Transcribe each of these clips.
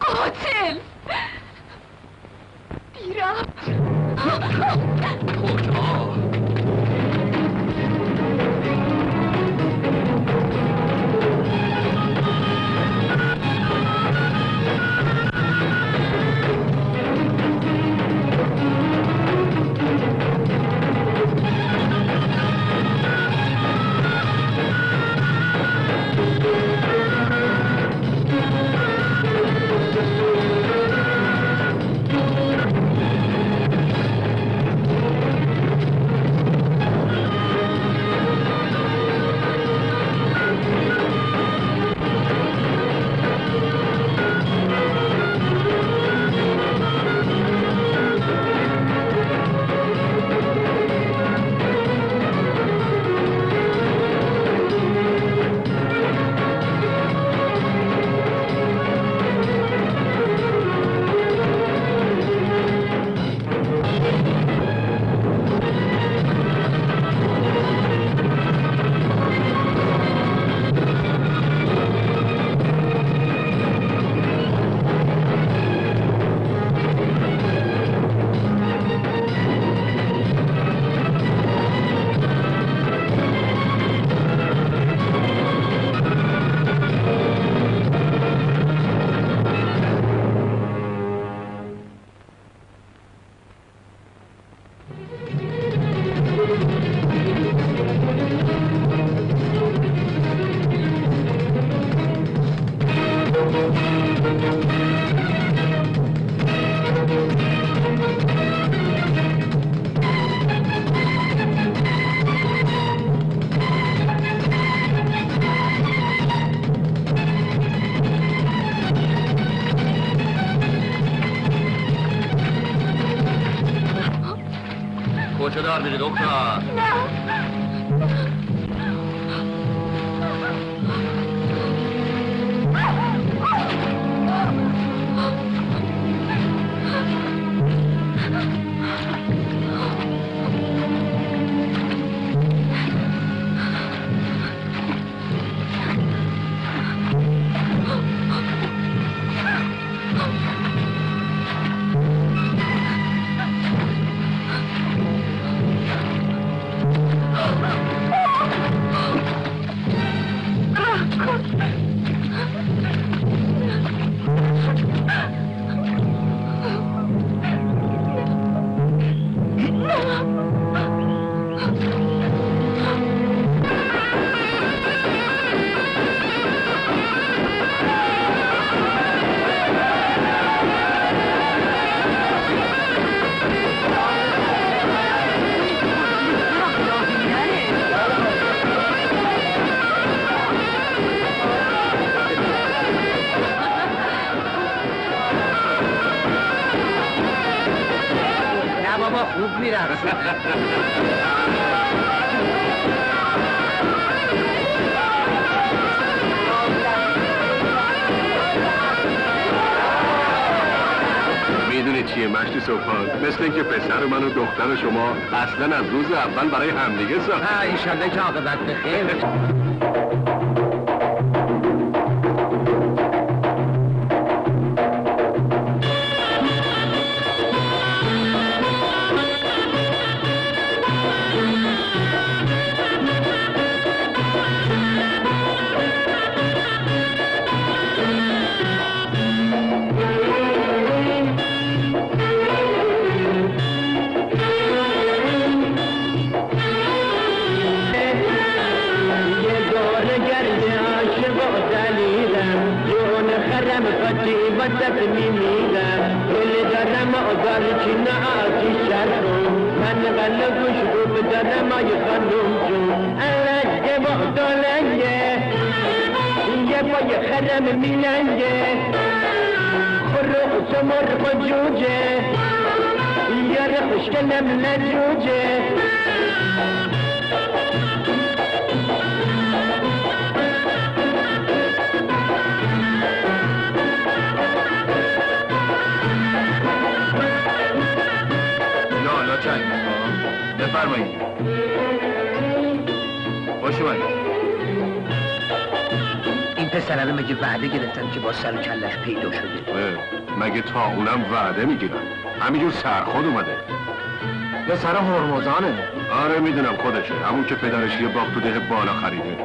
قاتل بیرم کجا اول برای همدیگه ساخت ایشالله که عاقبت به خیر لالا چنگ بفرمایید. خوش اومدید. این پسره رو مگه وعده گرفتن که با سر و کلش پیدا شده؟ مگه تا اونم وعده می‌گیرن همینجور سرخود اومده. به سر هرمزانه. آره می‌دونم خودشه. همون که پدرش یه باغ تو ده بالا خریده.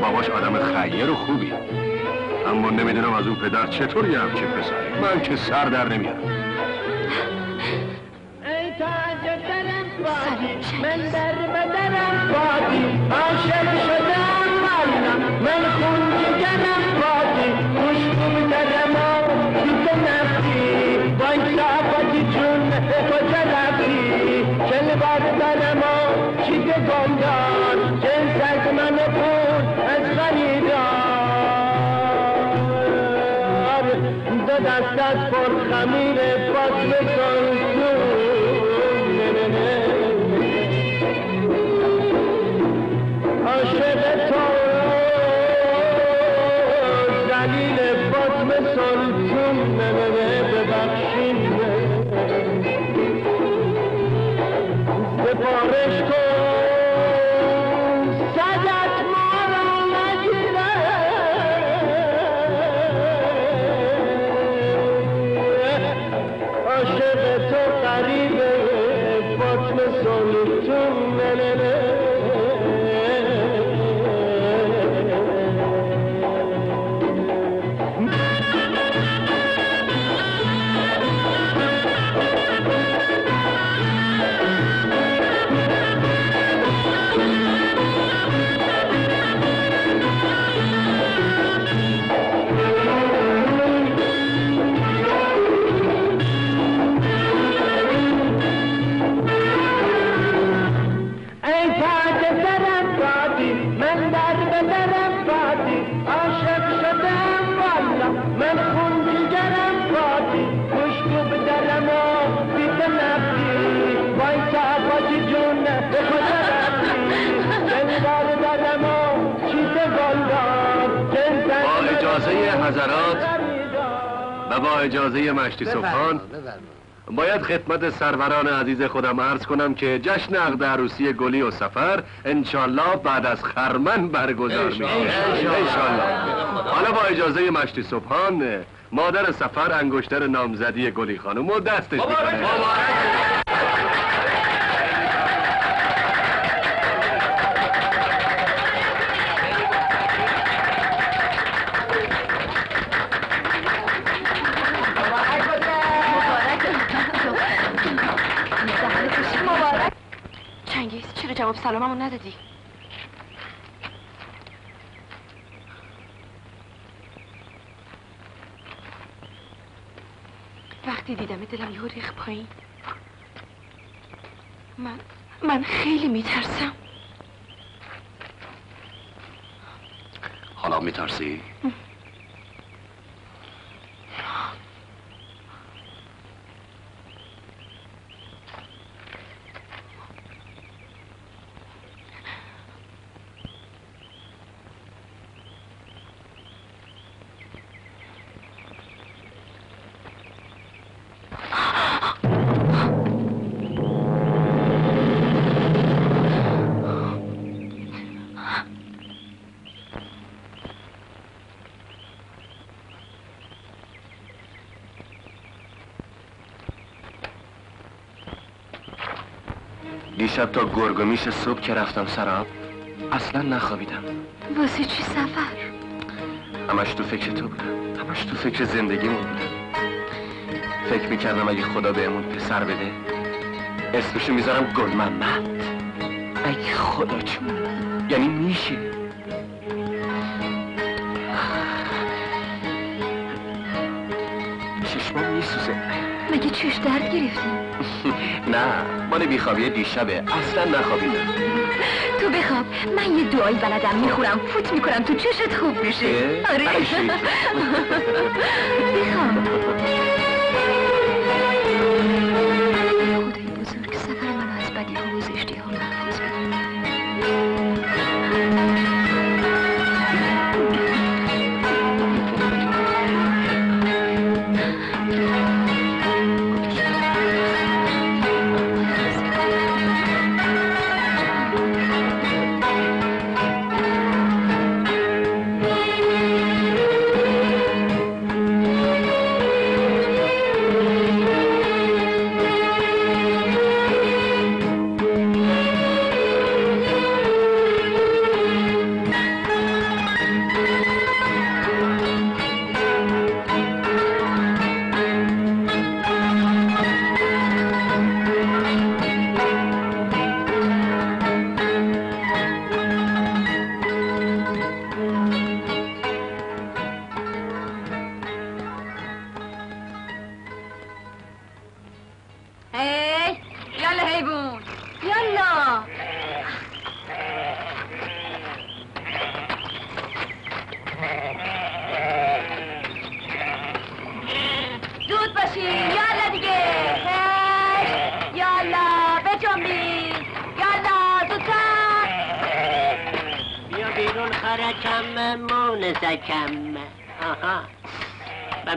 باباش آدم خیر و خوبی. اما نمی‌دونم از اون پدر چطور یه همچین پسری من که سر در نمیارم. من در اجازه مشتی صبحان باید خدمت سروران عزیز خودم عرض کنم که جشن عقد عروسی گلی و سفر انشالله بعد از خرمن برگزار میشه انشالله حالا با اجازه مشتی صبحان مادر سفر انگشتر نامزدی گلی خانم و دستش می‌کنه چنگیز چرا جواب سلاممون ندادی؟ وقتی دیدم دلم یهو ریخ پایین من من خیلی میترسم حالا میترسی؟ دیشب تا گرگومیش صبح که رفتم سراب اصلا نخوابیدم. واسه چی سفر؟ همش تو فکر تو بودم. همش تو فکر زندگیمون بودم. فکر می‌کردم اگه خدا بهمون پسر بده اسمشو می‌ذارم گل محمد اگه خدا چون. یعنی میشه چشمام میسوزه. مگه چوش درد گرفتی؟ نه مال بیخوابی دیشبه اصلا نخوابیدم تو بخواب من یه دعایی بلدم می‌خورم فوت می‌کنم تو چشت خوب میشه؟ آره. بخواب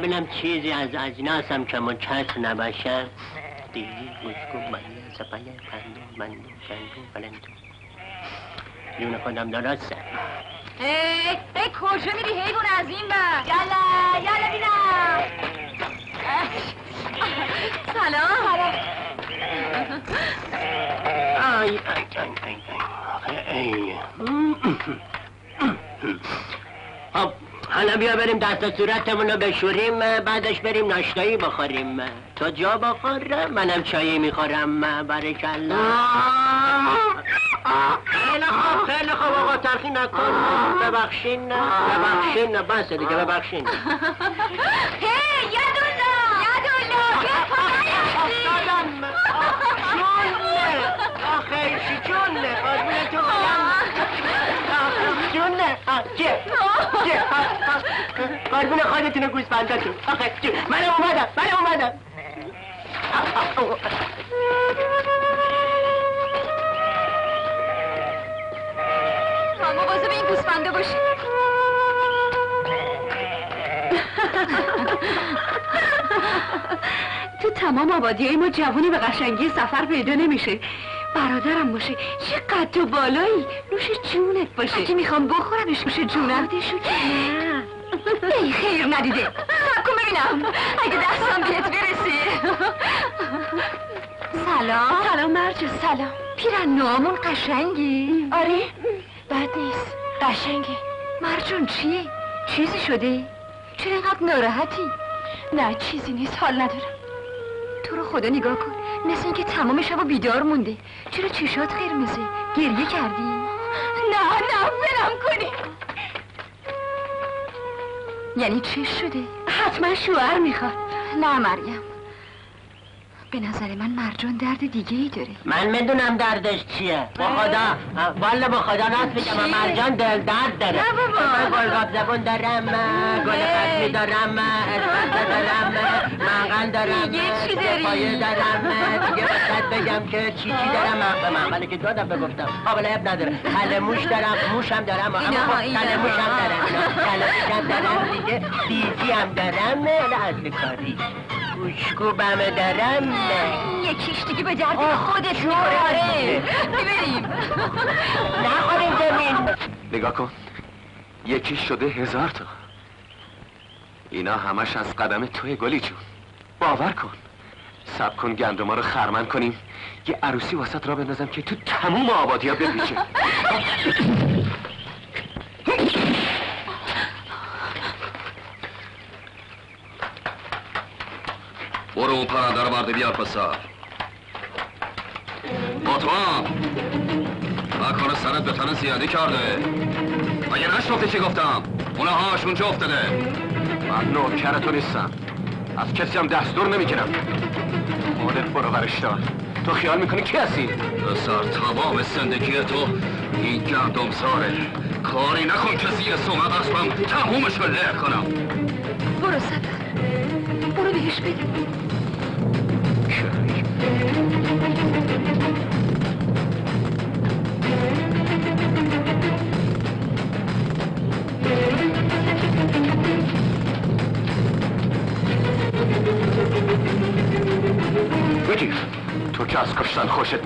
ببینم چیزی از اجناسم که مچت نباشه. دیگی گوشکو ملیه سپایه پندو مندو شندو بلندو جون خودم درسته. ای ای کجا میری حیوان از این بر؟ یالا یالا بینم سلام. آی آی آی آی آی خب حالا بیا بریم دست صورتمون رو بشوریم بعدش بریم ناشتایی بخوریم. تو جا بخور منم چایی می‌خورم. بارکالله خیلی خوب خیلی خوب. آقا ترخی نکن. ببخشین. ببخشین. بس دیگه ببخشین. هی یادولا بیا افتادم جونه آخه چی جونه قربون تو. آه، آه. قربون خودتون گوسفنداتون آخه جون من اومدم من اومدم. مواظب این گوسفنده باشی. تو تمام آبادی ما جوونی به قشنگی سفر پیدا نمیشه. برادرم باشه. چه قد و بالایی. نوش جونت باشه. اگه می‌خوام بخورمش. نوش جونم خودشو که نه. ای خیر ندیده. سب کن ببینم. اگه دستم بهت برسه. سلام. سلام مرجو سلام. پیرن نوامون قشنگی. آره. بد نیست. قشنگی مرجون چیه؟ چیزی شده؟ چرا اینقدر ناراحتی؟ نه چیزی نیست. حال ندارم. تو رو خدا نگاه کن. مثل اینکه تمام شب بیدار مونده چرا چشات قرمزه؟ گریه کردی؟ نه نه برم کنی یعنی چی شده؟ حتما شوهر می‌خواد نه مریم به نظر من مرجان درد دیگه ای داره من می‌دونم دردش چیه با خدا والا با خدا راست میگم من؟ مرجان دل درد داره نه بابا. من گلگاب زبون دارم گل ختمی دارم اسفنده دارم منقل دارم دیگه چی داری؟ پایه دارم دیگه باید بگم که چی چی دارم اه، به منقلی که دو دفعه گفتم قابل عیب نداره کله موش دارم موشم دارم اما خب اینا. کله موشم دارم اینا. کله موشم دارم دیگه بیزی هم دارم نه اصل کاری گوشکوبم دارم نه. یکیش دیگه به درد خودت. می‌خوره. بریم. نخوریم زمین. نگاه کن. یکی شده هزار تا. اینا همش از قدم توی گلی جون. باور کن. سب کن گندما رو خرمن کنیم. یه عروسی واسط را بندازم که تو تموم آبادی ها بپیچه. برو اون پرنده رو برده بیار پسر باتوان مکان سرت به تن زیادی کرده مگه نشنفتی چی گفتم اونه هاش اونجا افتاده من نوکر تو نیستم از کسی هم دستور نمی‌گیرم خودت برو ورش دار تو خیال می‌کنی کی هستی؟ پسر تمام زندگی تو این گندم ساره کاری نکن که زیر سومت اسبم تمومش رو له کنم برو سفر برو بهش بگو بگیر تو که از کشتن خوشت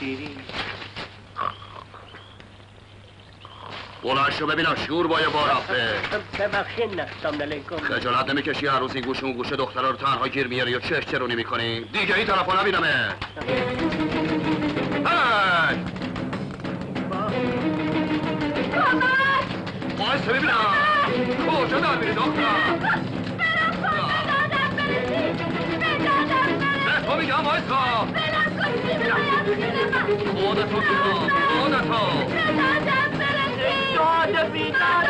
شیرین. بلند شو ببینم شور با یه بار رفته. ببخشین سلام علیکم. خجالت نمی‌کشی هر روز این گوشه اون گوشه دخترها رو تنها گیر میاری یا چش چرونی می‌کنی؟ دیگه این طرفا نبینمه. 我的头，我的头。大家，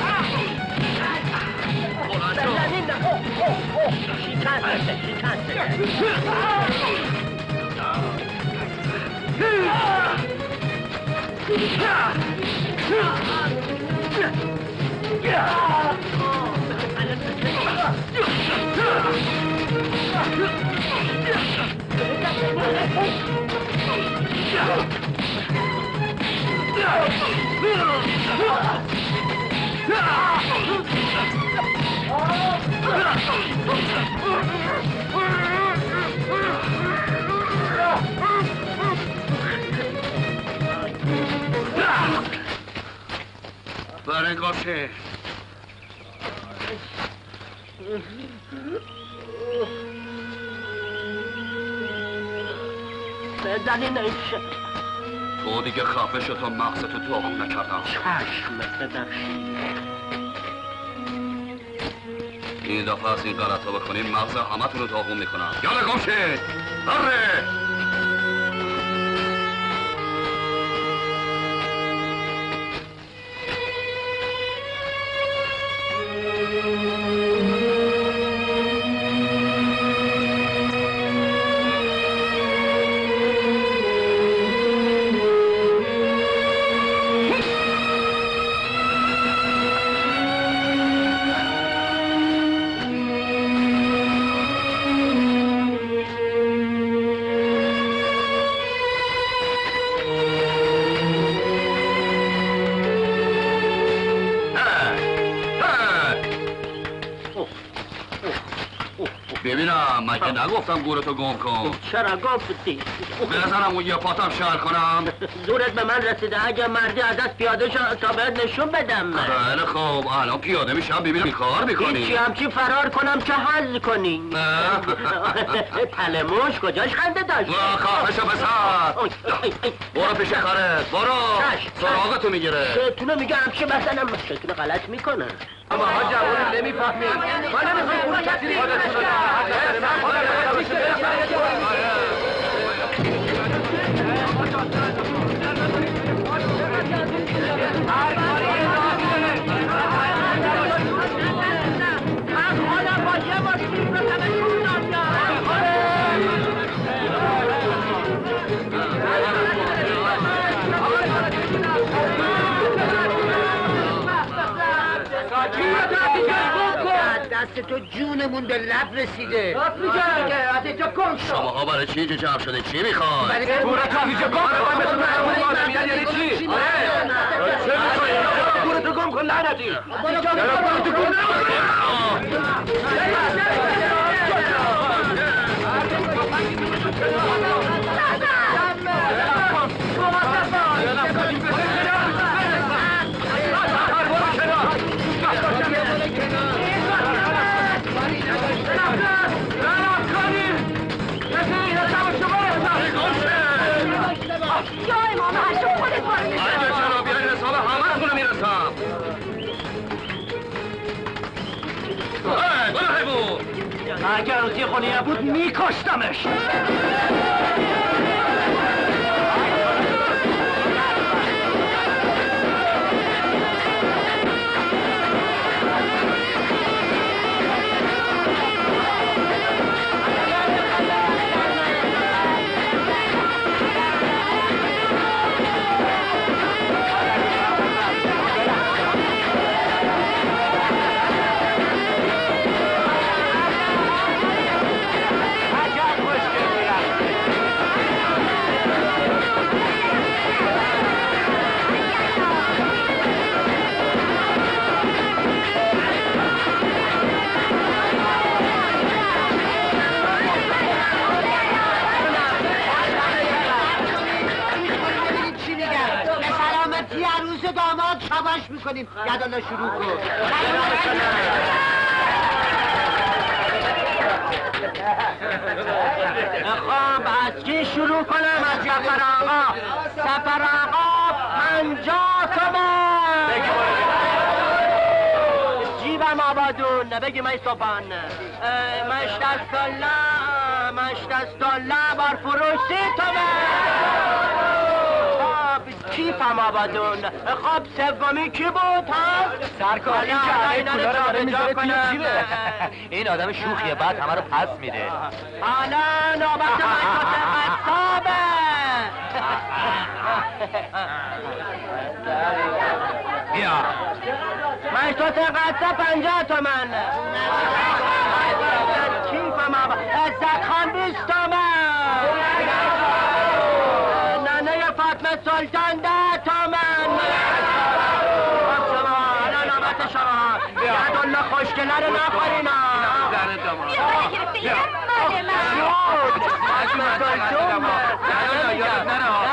Ah! فیلم با داییم ده دایینه اون طرف باری کلا با داییم Baregosie! Dali najszybciej. تو دیگه خفه شد تا مغزتو داغم نکردم. چشم ببخشید این دفعه از این غلط ها بکنیم مغز همه رو داغون می‌کنم. یالا گم شید بره من نگفتم گورتو گم کن چرا گفتی؟ بزنم اون یه پاتم شهر کنم زورت به من رسیده اگه مردی از دست پیاده شو تا بهت نشون بدم خیلی خوب الان پیاده میشم ببینم این کار می‌کنی هیچی همچی فرار کنم که حل کنی تلموش کجاش خنده داشت خواهشو بسر برو پیش کارت برو. سراغتو می‌گیره شیطونه میگه همچه مثلا شیطونه غلط می‌کنه اما ها جوانی نمی‌فهمید ما نمی‌خوایم اون کسی خودتون رو Vamos, دست تو جونمون به لب رسیده شماها برای چی اینجا جمع شده چی می‌خواد گورتو اینجا گم کن مثل محمود آدمیان یعنی چی؟ گورتو گم کن لعنتی چرا گورتو گم یا اگر روزی خونیه بود میکشتمش. می‌کنیم یدالا شروع کن. خب از کی شروع کنم؟ از جعفر آقا. سفر آقا پنجاه تومن جیبم آبادون. بگی من صبحان مشت از دلار مشت از دلار بار فروش سی تومن کیفم آبادون؟ خب سومی کی بود ها؟ سرکاری که اینا همه رو پولا رو داره می‌ذاره توی. این آدم شوخیه بعد همه رو پس میده. حالا نوبت مشکات قصابه بیا. مشکات قصاب پنجاه تومن. کیفم آبا عزت خان بیست تومن. ننه فاطمه سلطان ده تومن خب شما حالا نوبت شما یدالله ها.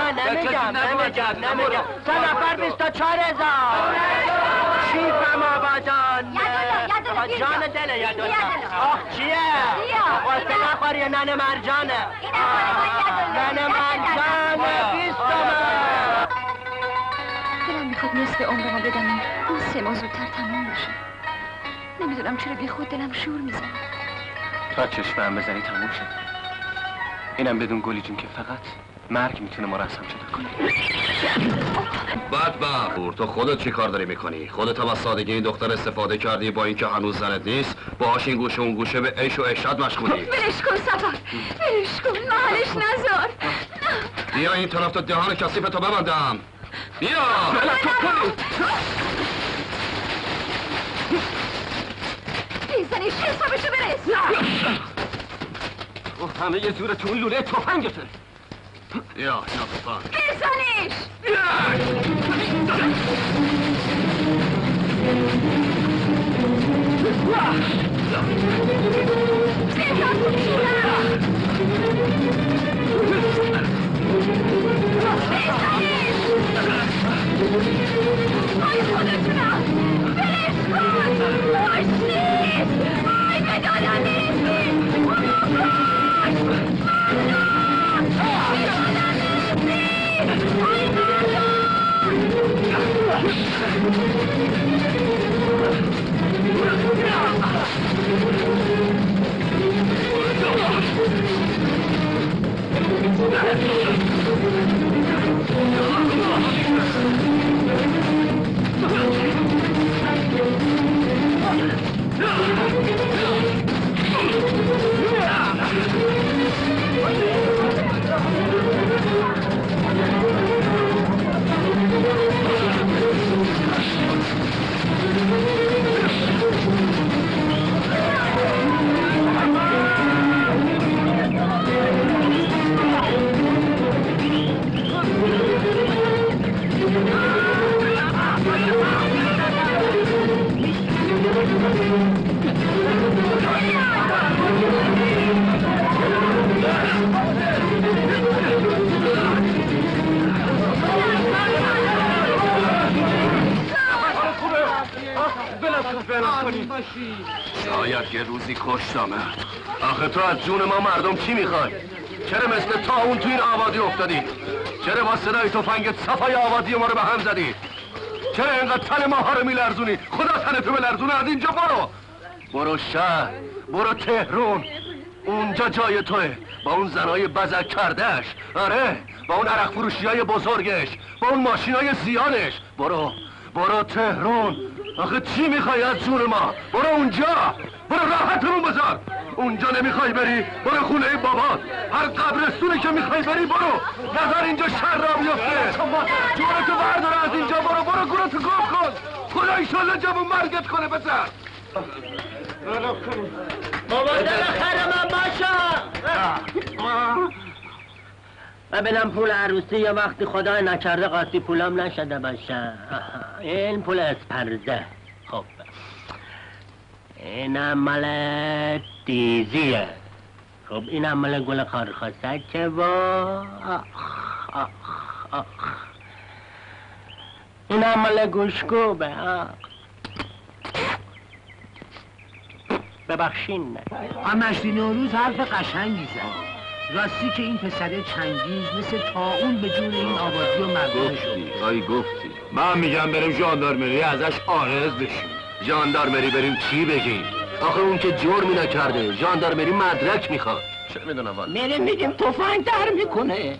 نه نمیگم نمیگم سه نفر بیست و چهار هزار شیفم آبادان جان دل یدالله آخ چیه؟ قصه نخوری ننه مرجانه ننه مرجانه بیست تومن دلم می‌خواد نصف عمرمو بدم این سه ماه زودتر تموم بشه نمی‌دونم چرا بی خود دلم شور می‌زنه. تا چشم هم بزنی تموم شد اینم بدون گلی جون که فقط مرگ می‌تونه ما رو از هم جدا کنه. بدبخت. تو خودت چی کار داری می‌کنی؟ خودت هم از سادگی این دختر استفاده کردی با اینکه هنوز زنت نیست؟ باهاش این گوشه اون گوشه به عیش و عشرت مشغولی. ولش کن سفر ولش کن. محلش نزار. بیا این طرف تا دهان کثیف تو ببندم. بیا. بیزنش حسابشو برس. همه یه زور تو اون لوله تفنگته بیا اینا بفهم بزنش. آی خودتونم ولش کن باش نیست دادم برسید شاید یه روزی کشتمه. آخه تو از جون ما مردم چی می‌خوای؟ چرا مثل تا اون تو این آبادی افتادی؟ چرا با صدای تفنگت صفای آبادی ما رو به هم زدی؟ چرا اینقدر تن ماها رو میلرزونی؟ خدا تن تو بلرزونه از اینجا برو. برو شهر برو تهرون اونجا جای توه. با اون زنای بزک کردهش آره با اون عرق فروشی های بزرگش. با اون ماشین های زیادش برو برو تهرون آخه چی می‌خوای از جون ما؟ برو اونجا! برو راحتمون بذار! اونجا نمی‌خوای بری برو خونه بابات! هر قبرستونی که می‌خوای بری برو! نظر اینجا شر را بیفته! جونتو بردار از اینجا برو برو گورتو گم کن! خدا ایشالله جمع مرگت کنه پسر! مواظب خر من باشا ببینم پول عروسی یا وقتی خدا نکرده قاطی پولم نشده باشه. این پول اسپرده خب. اینم مال دیزیه خب اینم مال گل خارخاسکه و آخ آخ آخ. مال گوشگوبه ببخشین. مشتی نوروز حرف قشنگی زد. راستی که این پسر چنگیز مثل تاون به جون این آبادی و مردمش گفتی. آی گفتی. من میگم بریم ژاندارمری ازش آرز بشیم. ژاندارمری بریم چی بگیم؟ آخه اون که جرمی نکرده ژاندارمری مدرک می‌خواد. چه می‌دونم والا میریم میگیم تفنگ در می‌کنه.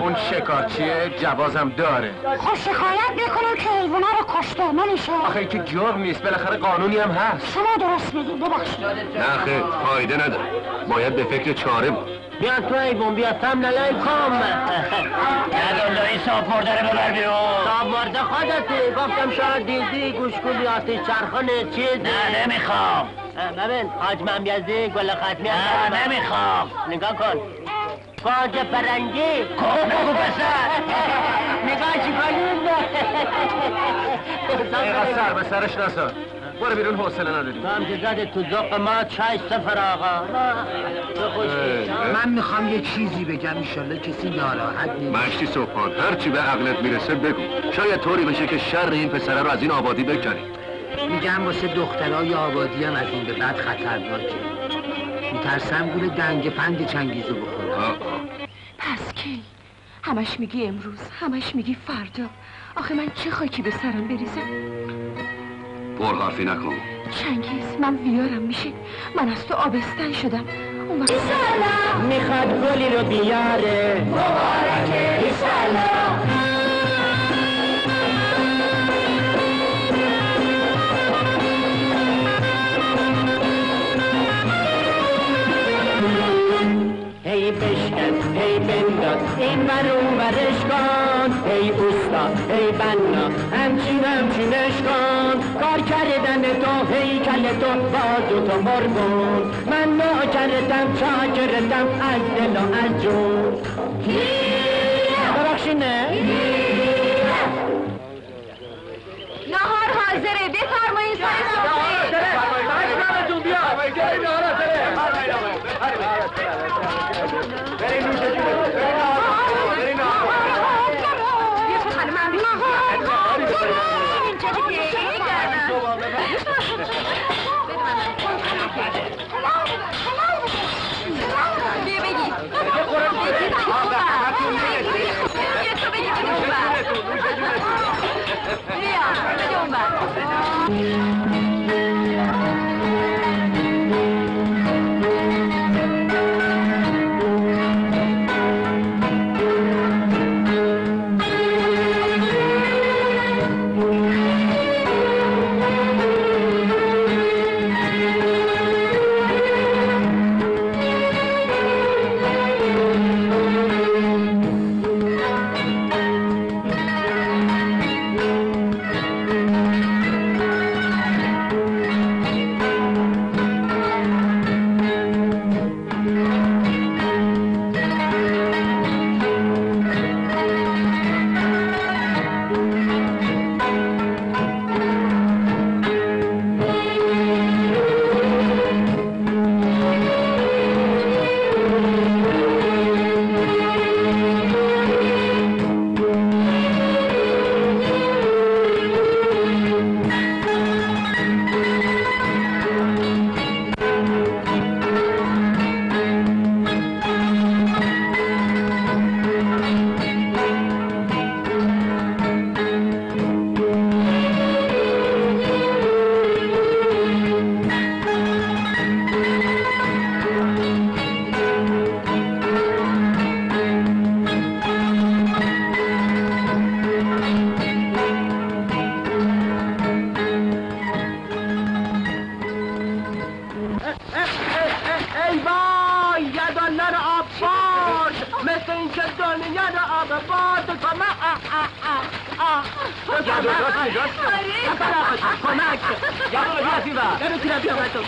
اون شکارچیه جوازم داره. خب شکایت می‌کنم که حیوانا رو کشته نمیشه آخه که جرم نیست بالاخره قانونی هم هست. شما درست میگی ببخشید. نه خیر. فایده نداره. باید به فکر چاره بود بیا تو ایوون بیا سم نلای کام. ندالله این صاحب مرده رو ببر بیرون. صاحب مرده خودتی. گفتم شاید دیدی گوشگوبی آتیش چرخانه چیز. نه نمی‌خوام. ببین حاج منبیزی گل ختمی نه نمی‌خوام. نگاه کن. گاز فرنگی. کن بگو پسر. نگاه چی سر به سرش نسار برو بیرون حوصله نداریم تو هم که زده تو ذوق ما چای سفر آقا. من می‌خوام یه چیزی بگم ایشالله کسی ناراحت نیست. مشتی صبحان هرچی به عقلت می‌رسه بگو. شاید طوری بشه که شر این پسره رو از این آبادی بکنی میگم واسه دخترای آبادی هم از این به بعد خطرناکه. میترسم گول دنگ پند چنگیزو بخورم. پس کی؟ همش میگی امروز همش میگی فردا. آخه من چه خاکی به سرم بریزم؟ پر حرفی نکن. چنگیز من بیارم میشه؟ من از تو آبستن شدم. اون وقت می‌خواد گلی رو بیاره. هی بشکن هی بنداز این ور اون ورش کن. هی اوستا هی بنا همچین همچینش کن کار کردن تو هی کل تو بازو تو مرگون من نوکرتم چاکرتم از دل و از جون ببخشید نه نهار حاضره بفرمایید بیا بیا بده اون بر. ای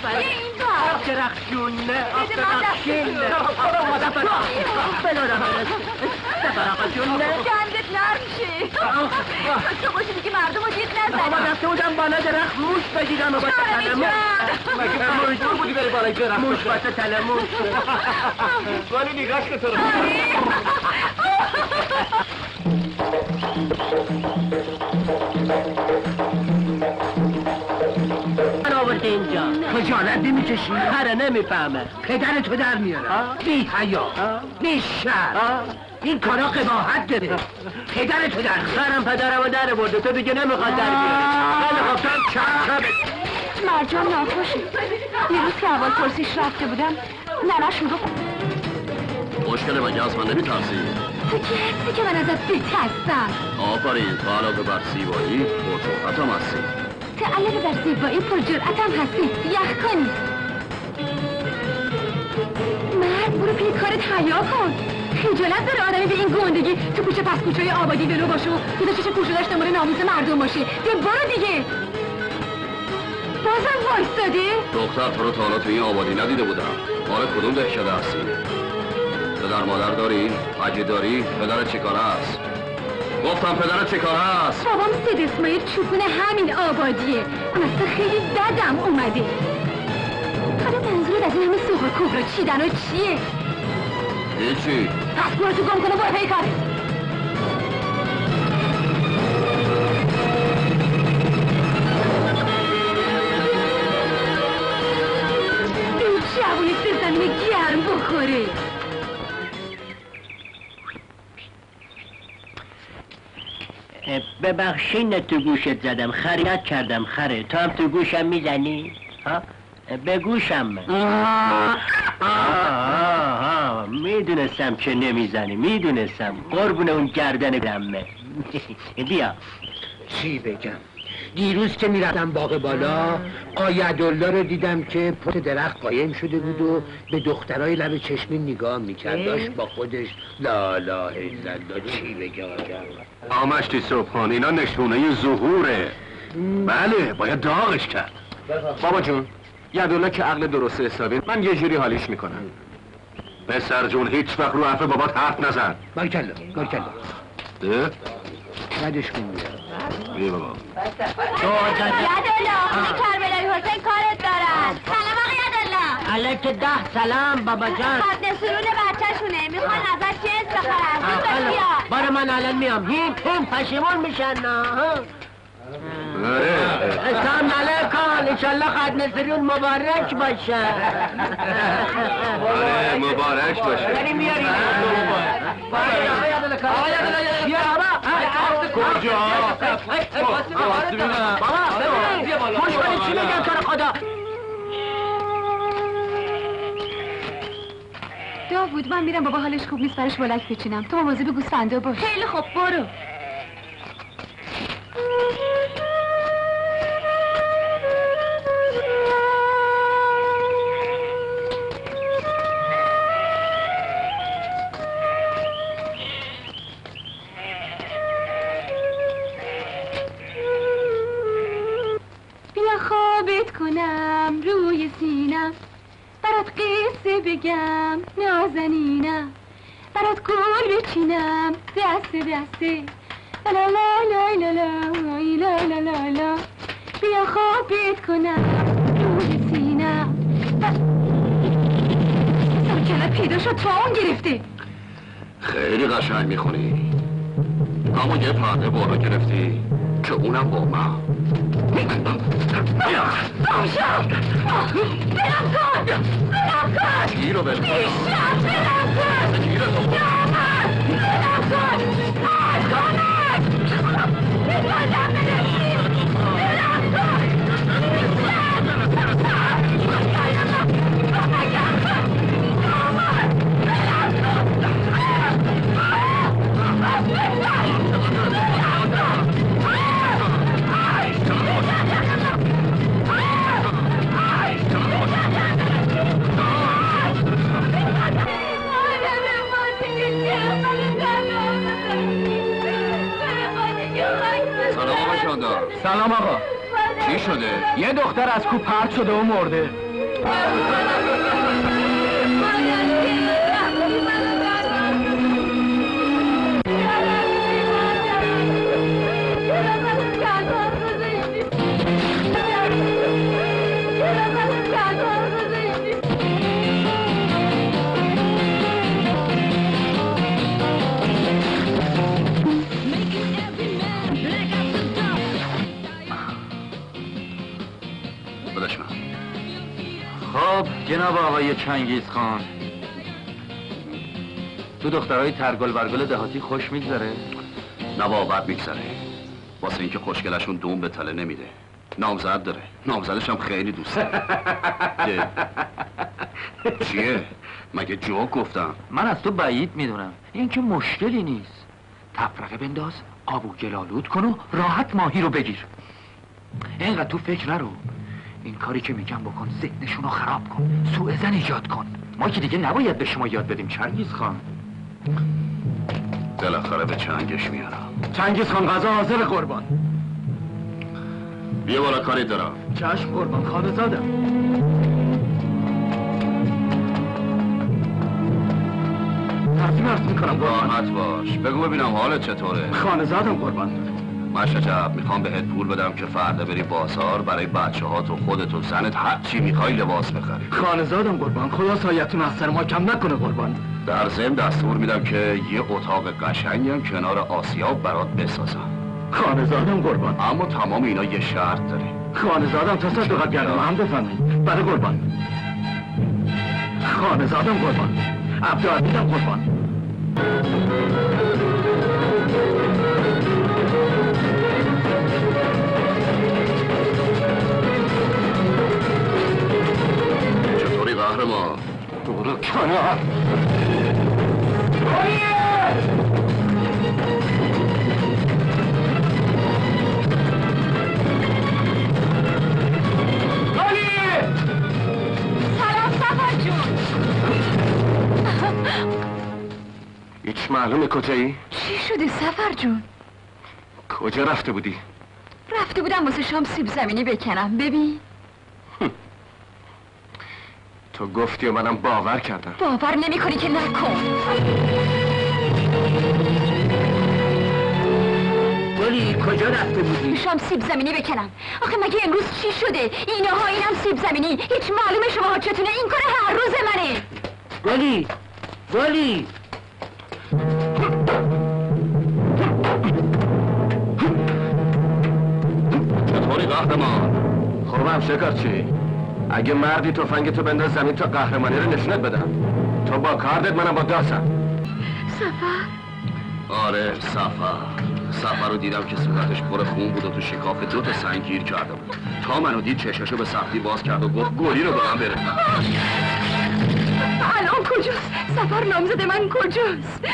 بیام تو آب درخشونه آب درخشونه بلو درخشونه گندت نرم شه تو باشی دیگه مردم رو دید نزنی رفته بودم بالا درخت موش بگیرم و با آره، تلموش. مگه مجبور بودی بری بالای درخت موش واسه تلموش ولی نگاش که تو رو نمی‌کشی هره نمی‌فهمه. پدر تو در میارم بی حیا. بی شر. این کارا قباحت داره. پدر تو در میاره. خرم پدرمو در برده تو دیگه نمی‌خواد در بیاره. خیلی خب تو چپ مرجان ناخوشه دیروز که اول پرسیش رفته بودم ننش می‌گفت مشکل مگه از من نمیترسی؟ تو که هستی که من ازت بترسم آفرین. تو علاوه بر زیبایی پرجرأتم هستی. تو علاوه بر زیبایی پر جرأتم هستی. یخ کنی. برو پی کارت حیا کن خجالت داره آدمی به این گندگی تو کوچه پس کوچه آبادی ولو باشه و چش کوچه داشت دنبال ناموس مردم باشه بیا برو دیگه بازم وایستادی دختر تو رو تا حالا تو این آبادی ندیده بودم مال کدوم دهکده هستی؟ پدر مادر داری؟ حجی داری؟ پدر چه کاره است؟ گفتم پدر چه کاره است؟ بابام سید اسماعیل چوپون همین آبادیه تو خیلی بدم اومده حالا منظورت از این همه سوق و کبرا چیدن و چیه؟ هیچی پس برو تو گم کنه برو پی جوونی به گرم بخوره ببخشین تو گوشت زدم خریت کردم خره تو هم تو گوشم می‌زنی؟ ها؟ به گوشم می‌دونستم که نمی‌زنی می‌دونستم. قربون اون گردن دمه. بیا. چی بگم؟ دیروز که می‌رفتم باغ بالا آیدالله رو دیدم که پشت درخت قایم شده بود و به دخترای لب چشمی نگاه می‌کرد. داشت با خودش لا لا الا الله. چی بگم؟ آمشتی صبحان اینا نشونه ظهوره. بله باید داغش کرد. بابا جون یدولا که عقل درست حسابی. من یه جوری حالیش می‌کنم. پسر جون هیچ وقت رو حرف بابات حرف نزن. بارکلا بارکلا ده؟ ردش کن بیا بیا بابا. یدالله خونه کربلای حسین کارت دارن سلام آقا یدالله علیک ده سلام بابا جان. خط سرون بچهشونه. می‌خوان ازش جنس بخرن بیا. باره من الان میام. هیم هیم پشیمون میشن. نه. سلام علیکم انشالله خد نصریون مبارک باشه. آره مبارک باشه. یعنی میاری. کجا؟ بابا خوش کنی چی میگم تو رو خدا؟ داوود من میرم بابا حالش خوب نیست براش بلک بچینم. تو مواظب گوسفندا باش. خیلی خوب برو. دست دسته لا لا لا لا لا لا لا لا لا بیا خوابت کنم روی سینم سرکلت پیدا شد تو اون گرفته خیلی قشنگ می‌خونی اما یه پرده بالا گرفتی که اونم با من بیا باشم برم کن برم کن چی رو بل کنم بیشتر برم کن چی Allah'ın emri! سلام آقا چی شده؟ یه دختر از کو پرت شده و مرده جناب آقای چنگیز خان. تو دخترهای ترگل برگل دهاتی خوش میگذره؟ نه بد میگذره. واسه اینکه خوشگلشون دوم به تله نمیده. نامزد داره. نامزدش هم خیلی دوست. داره. چیه؟ مگه جوک گفتم؟ من از تو بعید می‌دونم. این که مشکلی نیست. تفرقه بنداز آب و گلالود کن و راحت ماهی رو بگیر. اینقدر تو فکر نرو. این کاری که میگم بکن ذهنشون رو خراب کن سوء زن ایجاد کن. ما که دیگه نباید به شما یاد بدیم چنگیز خان. بالاخره به چنگش میارم. چنگیز خان غذا حاضر قربان. بیا بالا کاری دارم. چشم قربان خانه زادم تصمیم ارز می‌کنم. قربان راحت باش. بگو ببینم حالت چطوره. خانه زادم قربان. مشجب می‌خوام بهت پول بدم که فردا بری بازار برای بچه ها تو خودت و زنت. هر چی می‌خوای لباس بخری. خانه زادم قربان خدا سایتون از سر ما کم نکنه قربان. در ضمن دستور میدم که یه اتاق قشنگی هم کنار آسیاب برات بسازم. خانه زادم قربان. اما تمام اینا یه شرط داره. خانه زادم تصدقت گردم هم بفهمید بله قربان. خانه زادم قربان. عبدالعزیزم قربان. قهرمان برو کنار. سلام سفر جون. هیچ معلومه کجایی؟ چی شده سفر جون؟ کجا رفته بودی؟ رفته بودم واسه شام سیب زمینی بکنم. ببین. تو گفتی و منم باور کردم. باور نمی کنی که نکن. گلی کجا رفته بودی؟ شام سیب زمینی بکنم. آخه مگه امروز چی شده؟ اینها اینم سیب زمینی. هیچ معلومه شما چتونه این کار هر روز منه. گلی گلی چطوری قهرمان خوبم شکارچی اگه مردی تفنگ تو بنداز زمین تا قهرمانی رو نشونت بدم. تو با کاردت منم با داسم سفر؟ آره سفر. سفر رو دیدم که صورتش پر خون بود و تو شکاف دو تا سنگ گیر کرده بود. تا منو دید چششو به سختی باز کرد و گفت گلی رو به من بره. الان کجاست؟ سفر نامزد من کجاست؟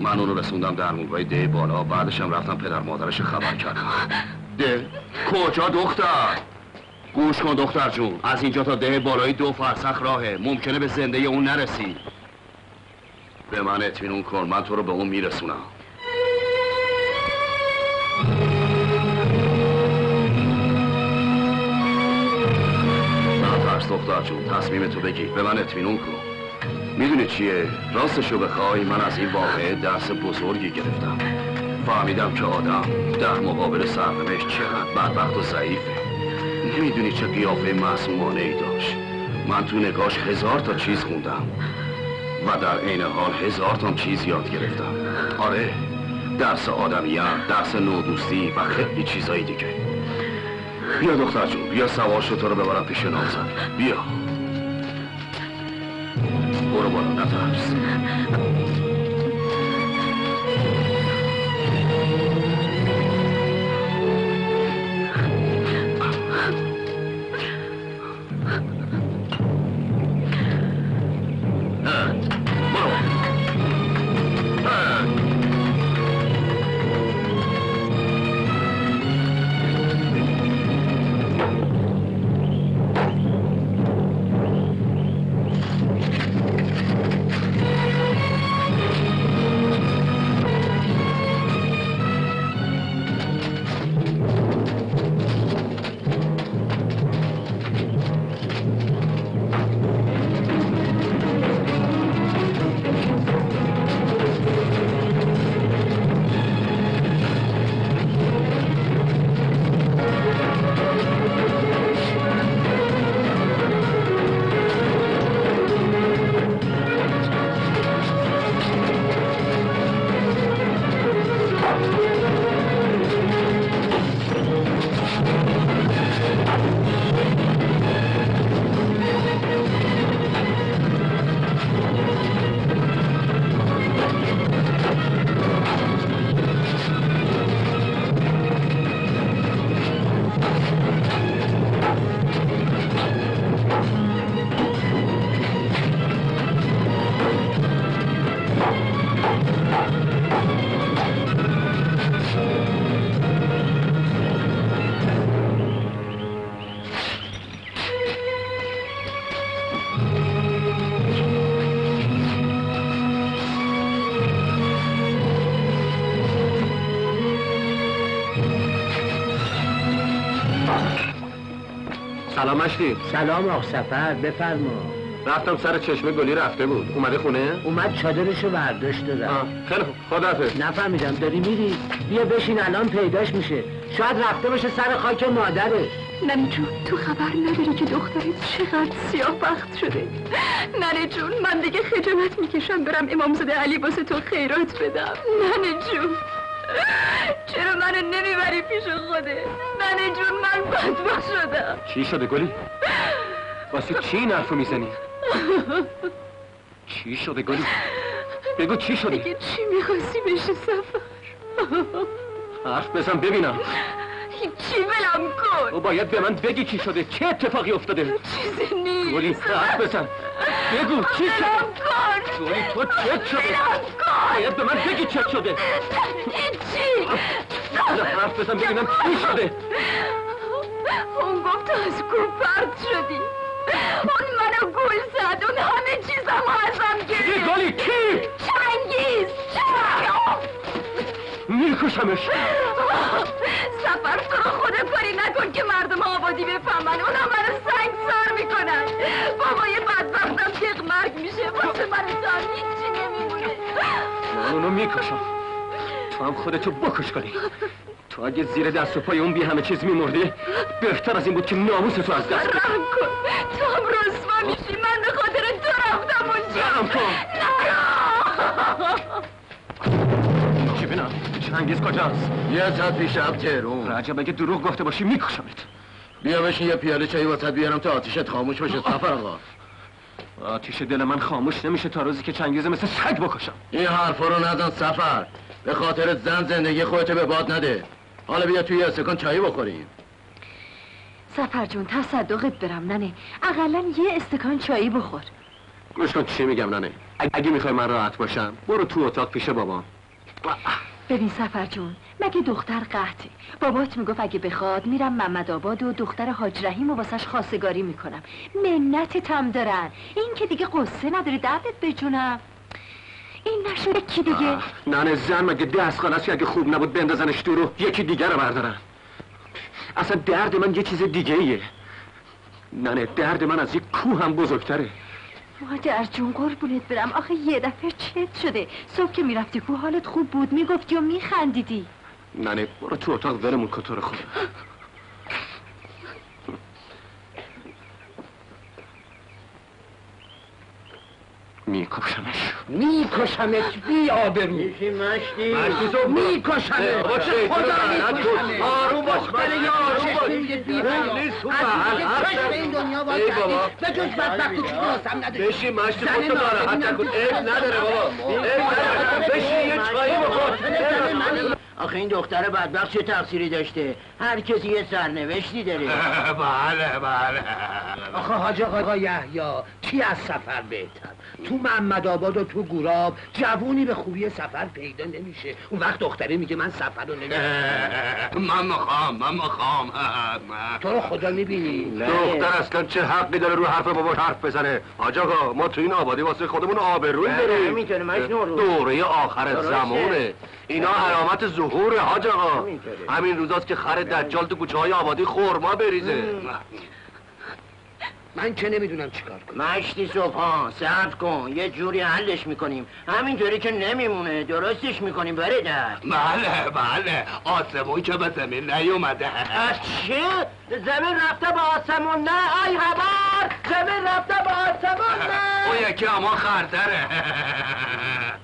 من اونو رسوندم در موقعی ده بالا. بعدش هم رفتم پدر مادرش خبر کردم. ده کجا دختر؟ گوش کن دختر جون. از اینجا تا ده بالایی دو فرسخ راهه. ممکنه به زنده اون نرسی. به من اطمینون کن. من تو رو به اون میرسونم. نترس دختر جون. تصمیم تو بگی به من اطمینون کن. می‌دونی چیه؟ راستشو بخوای من از این واقعه درس بزرگی گرفتم. فهمیدم که آدم در مقابل سرنوشت چقدر بدبخت و ضعیفه. نمی‌دونی چه قیافه معصومانه ای داشت. من تو نگاش هزار تا چیز خوندم و در عین حال هزار تا چیز یاد گرفتم. آره درس آدمیت، درس نودوستی و خیلی چیزایی دیگه. بیا دختر جون بیا سوار شو تو رو ببرم پیش نامزد بیا. برو بالا نترس. مشتی سلام آق سفر بفرما. رفتم سر چشمه گلی رفته بود. اومده خونه؟ اومد چادرشو برداشت دادم خیلی خوب. نفهمیدم داری میری؟ بیا بشین الان پیداش میشه. شاید رفته باشه سر خاک مادرش ننه جون تو خبر نداری که دخترت چقدر سیاه بخت شده. ننه جون من دیگه خجالت می‌کشم برم امامزاده علی واسه تو خیرات بدم. ننه جون چرا منو نمی‌بری پیش خوده ننه جون من بدبخت شدم چی شده گلی؟ واسه چی این حرفو می‌زنی؟ چی شده گلی؟ بگو چی شده؟ دیگه چی می‌خواستی بشی سفر. حرف بزن ببینم. هیچی ولم کن؟ تو باید به من بگی چی شده. چه اتفاقی افتاده؟ چیزی نیست. گلی حرف بزن. بگو چی شده؟ کن. گلی تو چه شده؟ کن. باید به من بگی چه شده. نه حرف بزن ببینم چی شده. اون گفت تو از کوه پرد شدی. اون منو گل زد اون همه چیزم ازم گرفت. گلی کی؟ چنگیز. میکشمش. سفر تو رو خود کاری نکن که مردم آبادی بفهمن. اونا منو سنگسار می‌کنن. بابای بدبختم تق مرگ میشه. واسه من تا هیچی نمیمونه. من اونو می‌کشم. تو هم خودتو بکش کنی تو اگه زیر دست و پای اون بی همه چیز میمردی بهتر از این بود که ناموس تو از دست بدی. کن. تو هم رسوا میشی. من به خاطر تو رفتم اونجا. نرو چی بینم؟ چنگیز کجاست؟ یه ساعت پیش شب تهرون رجب اگه دروغ گفته باشی میکشمت. بیا بشین یه پیاله چایی واسه بیارم تا آتیشت خاموش بشه سفر آقا آتیش دل من خاموش نمیشه تا روزی که چنگیز مثل سگ بکشم. این حرفا رو نزن سفر. به خاطر زن زندگی خودتو به باد نده. حالا بیا توی استکان چایی بخوریم. سفر جون تصدقت برم ننه. اقلا یه استکان چایی بخور. گوش کن چی میگم ننه. اگه- می‌خوای من راحت باشم برو تو اتاق پیش بابام ببین سفر جون مگه دختر قحطه بابات می‌گفت اگه بخواد میرم محمد آباد و دختر حاج رحیم و واسش خواستگاری می‌کنم. منتت هم دارن. این که دیگه قصه نداری دردت بجونم. این نشده کی دیگه؟ ننه زن مگه دست است که اگه خوب نبود بندازنش دور و یکی دیگر رو بردارن. اصلا درد من یه چیز دیگه ایه. ننه درد من از یک کوه هم بزرگتره. مادر جون قربونت برم. آخه یه دفعه چت شده. صبح که می‌رفتی کو حالت خوب بود. می‌گفتی و میخندیدی. ننه برو تو اتاق ولمون کتور خود میکشمش. میکشمت بی آبرو. چی مشتی؟ میکشمت. بابا چه خدا ایتونه میکشمت. آروم باش، دختر یا آروم باش. نیست تو محل، چشم. این دنیا باز ای کردی، بابا. به جز بدبختی چی ناسم نداری. بشین مشتی ناراحت نکن. تو عیب نداره بابا. عیب نداره. بشین یه چایی بخور آخه این دختر بدبخت چه تقصیری داشته. هر کسی یه سرنوشتی داره. بله بله. آخه حاج آقا یحیی کی از سفر بهتر؟ تو محمد آباد و تو گوراب جوونی به خوبی سفر پیدا نمیشه. اون وقت دختره میگه من سفر رو نمیشه من مخوام من مخوام. تو رو خدا می‌بینی. دختر اصلا چه حقی داره رو حرف باباش حرف بزنه؟ حاج آقا ما تو این آبادی واسه خودمون آبروی داریم. دوره آخر. زمانه. اینا علامت ظهور حاج آقا. همین روزاست که خر دجال تو کوچه های آبادی خورما بریزه. من که نمی‌دونم چیکار کنم. مشتی صبحان صبر کن یه جوری حلش می‌کنیم. همینطوری که نمیمونه درستش می‌کنیم بره در. بله بله. آسمون که به زمین نیومده. از چه؟ زمین رفته به آسمون نه؟ ای هبار زمین رفته به آسمون نه؟ یکی اما خرتره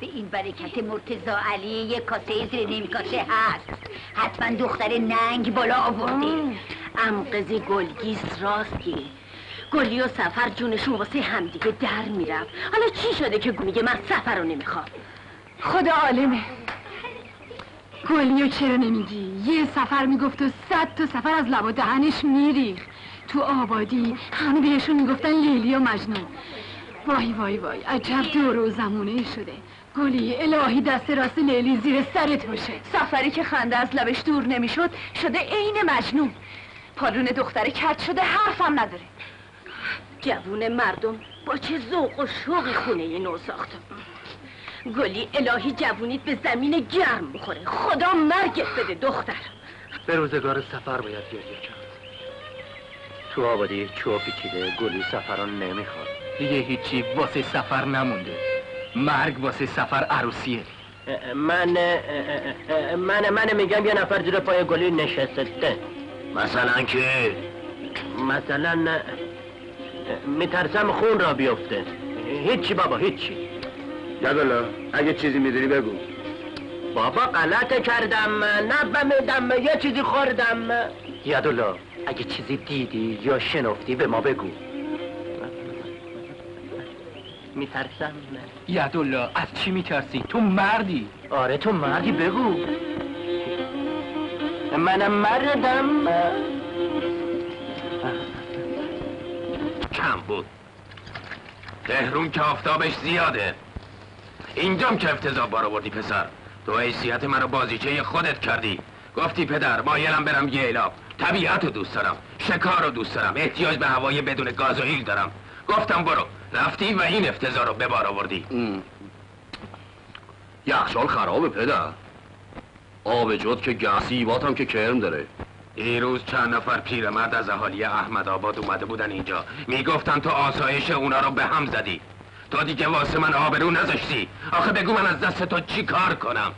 به این برکت مرتزا علی یک کاسه زیر نیم کاسه هست. حتما دختر ننگ بالا آورده. امقزی گلگیس راستی. گلی و سفر جونشون واسه همدیگه در می‌رفت حالا چی شده که میگه من سفر رو نمی‌خوام؟ خدا عالمه. گلیو چرا نمیگی؟ یه سفر می‌گفت و صد تا سفر از لب و دهنش میریخ تو آبادی همه بهشون می‌گفتن لیلی و مجنون. وای وای وای عجب دور و زمونه شده. گلی الهی دست راست لیلی زیر سرت باشه. سفری که خنده از لبش دور نمی‌شد شده عین مجنون. پالون دختره کت شده حرفم نداره. جوون مردم با چه ذوق و شوقی خونه نو ساختم گلی الهی جوونیت به زمین گرم بخوره خدا مرگت بده دختر. به روزگار سفر باید گریه کرد تو آبادی چوب پیچیده گلی سفران نمی‌خواد. دیگه هیچی واسه سفر نمونده. مرگ واسه سفر عروسیه. من من من میگم یه نفر زیر پای گلی نشسته. مثلا که مثلا میترسم خون را بیفته. هیچی بابا هیچی. یادالله اگه چیزی می‌دونی بگو. بابا غلط کردم. نفهمیدم یه چیزی خوردم. یادالله اگه چیزی دیدی یا شنفتی به ما بگو. میترسم. یدالله از چی میترسی؟ تو مردی. آره تو مردی بگو. منم مردم. کم بود. تهرون که آفتابش زیاده. اینجام که افتضاح بار آوردی پسر. تو حیثیت منو بازیچه خودت کردی. گفتی پدر مایلم برم ییلا طبیعت رو دوست دارم. شکار رو دوست دارم. احتیاج به هوای بدون گازوئیل دارم. گفتم برو. رفتی و این افتضاح رو به بار آوردی. یخچال خرابه پدر. آب جد که گسیبات هم که کرم داره. دیروز چند نفر پیرمرد از اهالی احمد آباد اومده بودن اینجا. می‌گفتن تو آسایش اونا رو به هم زدی. تو دیگه واسه من آبرو نذاشتی. آخه بگو من از دست تو چی کار کنم؟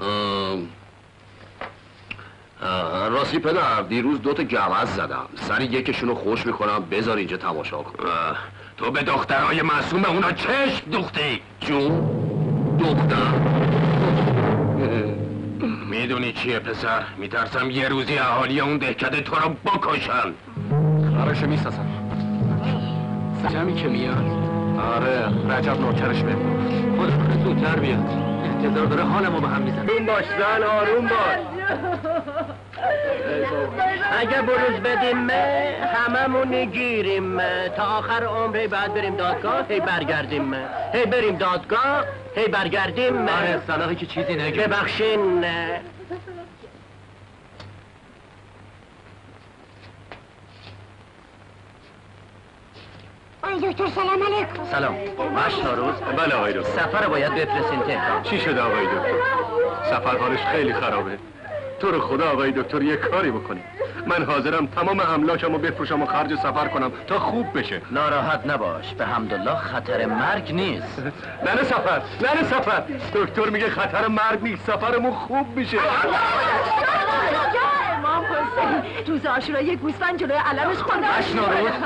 ام، اه، راستی پدر دیروز دوتا گوز زدم. سر یکشونو خوش می‌کنم. بذار اینجا تماشا کن تو به دخترای معصوم اونا چشم دوختی. جون دختر. می‌دونی چیه پسر؟ میترسم یه روزی اهالی اون دهکده تو رو بکشن. خراشو می‌سازم جمعی که میاد. آره رجب نوکرش بمون. خود کنه زودتر بیاد. انتظار داره حالمو به هم میزن آروم باش زن آروم باش. اگه بروز بدیم هممون گیریم. تا آخر عمر هی بعد بریم دادگاه هی برگردیم. هی بریم دادگاه هی برگردیم. آره صلاحی که چیزی نگه. ببخشین. آی دکتر سلام علیکم. سلام. هشت روز بله آقای دکتر. سفر باید بفرستین تهران. چی شده آقای دکتر؟ سفر حالش خیلی خرابه. تو رو خدا آقای دکتر یه کاری بکنی من حاضرم تمام املاکمو بفروشم و خرج سفر کنم تا خوب بشه. ناراحت نباش. به حمدالله خطر مرگ نیست. ننه سفر ننه سفر. دکتر میگه خطر مرگ نیست. سفرمون خوب میشه. امام حسین. روز آشورا یک گوسفند جلوی علمش خونده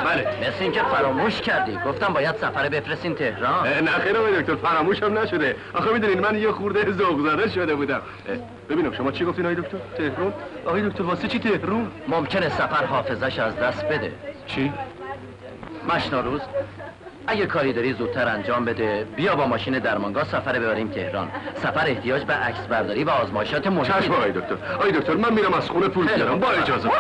بله. مثل اینکه فراموش کردی. گفتم باید سفر بفرستین تهران. نه خیر آقای دکتر فراموشم نشده. آخه می‌دونین من یه خورده ذوق زده شده بودم. ببینم شما چی گفتین آقای دکتر؟ تهران؟ آقای دکتر واسه چی تهران؟ ممکنه سفر حافظش از دست بده. چی؟ مشناروز اگه کاری داری زودتر انجام بده بیا با ماشین درمانگاه سفر ببریم تهران. سفر احتیاج به عکس برداری و آزمایشات مهمی. چشم آقای دکتر. آقای دکتر من میرم از خونه پول بیارم با اجازه.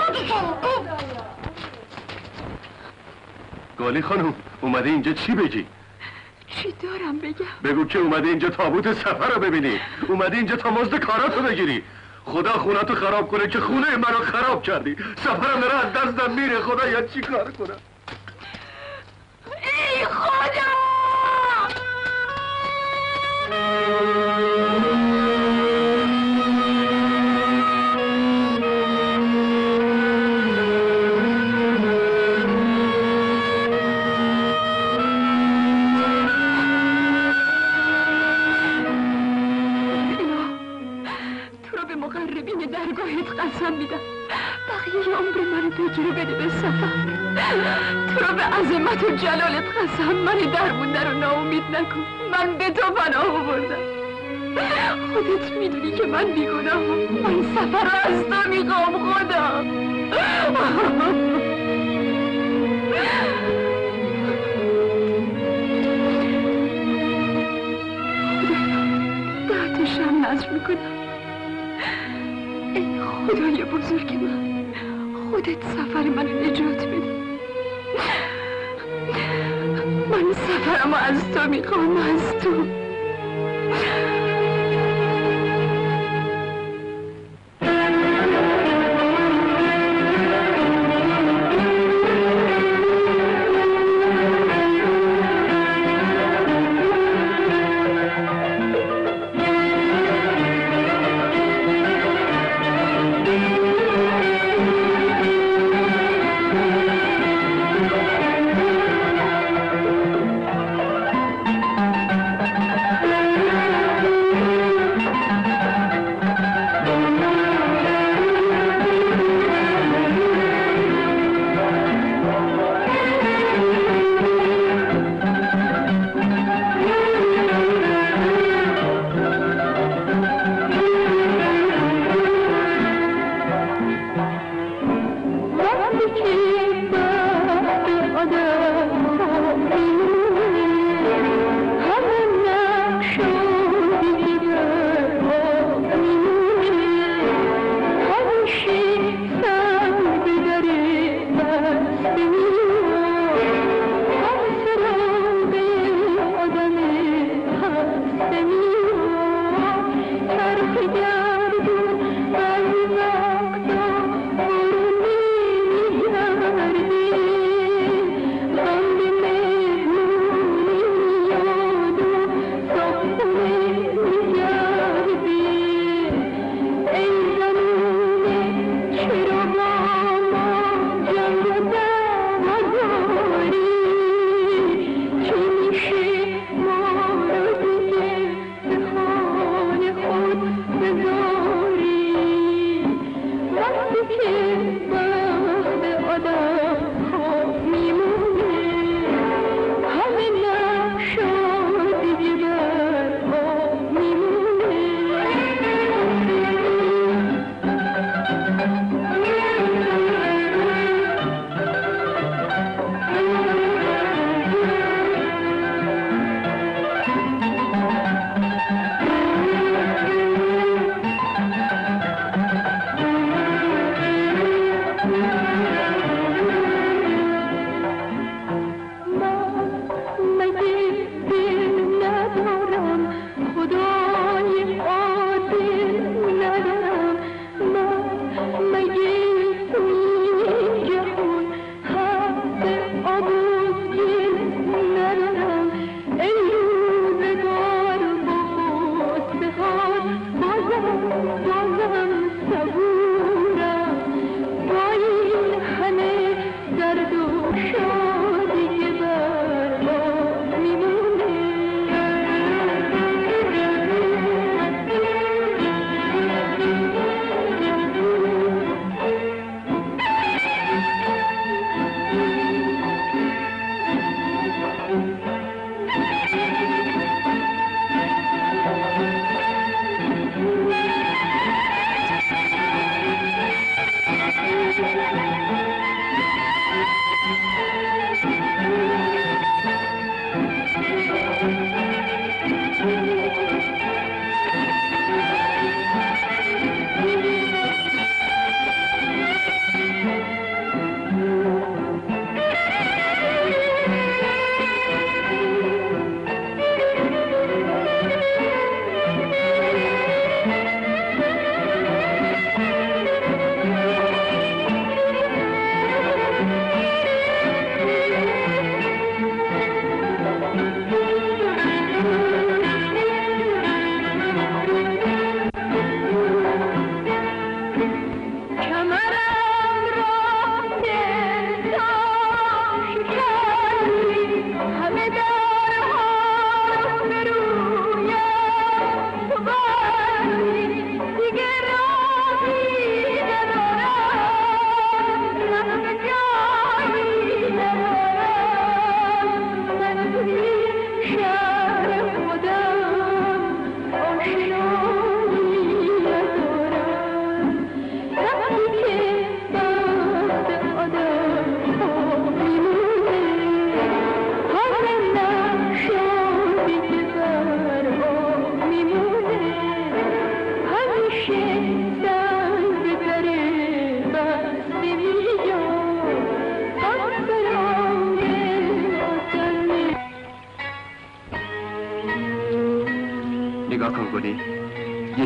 گالی خانم اومده اینجا چی بگی؟ چی دارم بگم؟ بگو که اومده اینجا تابوت سفر رو ببینی. اومده اینجا تا مزد کاراتو بگیری. خدا خونتو خراب کنه که خونه منو خراب کردی. سفرم داره از دستم میره. خدا یا چی کار کنم؟ ای خدا تو خودت می‌دونی که من بیگناهم من سفر رو از تو می‌خوام خدا ده تا شم نظر می‌کنم. ای خدای بزرگ من خودت سفر منو نجات بده. من سفرمو از تو می‌خوام از تو.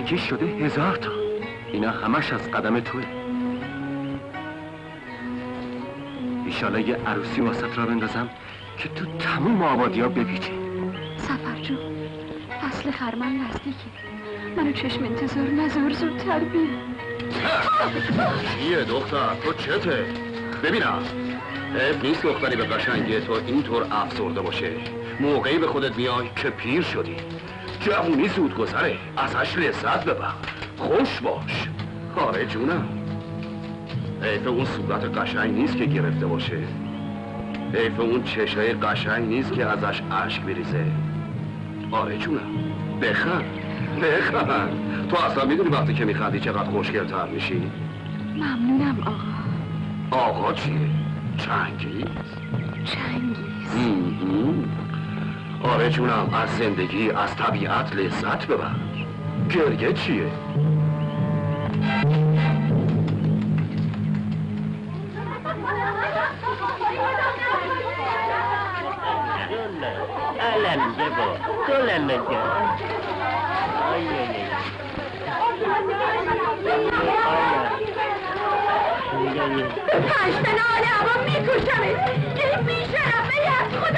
یکی شده هزار تا. اینا همش از قدم توه. ایشالا یه عروسی واسط را بندازم که تو تموم آبادی ها بپیچه. سفر جون فصل خرمن نزدیکه. منو چشم انتظار نظر زودتر بیا. چیه دختر؟ تو چته؟ ببینم حیف نیست دختری به قشنگی تو اینطور افسرده باشه موقعی به خودت میای که پیر شدی. جوونی زود گذره ازش لذت ببر. خوش باش. آره جونم. حیف اون صورت قشنگ نیست که گرفته باشه. حیف اون چشای قشنگ نیست که ازش اشک بریزه. آره جونم. بخند بخند تو اصلا می‌دونی وقتی که میخندی چقدر خوشگلتر میشی؟ ممنونم آقا. آقا چیه؟ چنگیز؟ چنگیز. آره جونم از زندگی از طبیعت لذت ببر گریه چیه؟ گلم آی آی پشتن آل هوا میکشمت این بیشرفه از خدا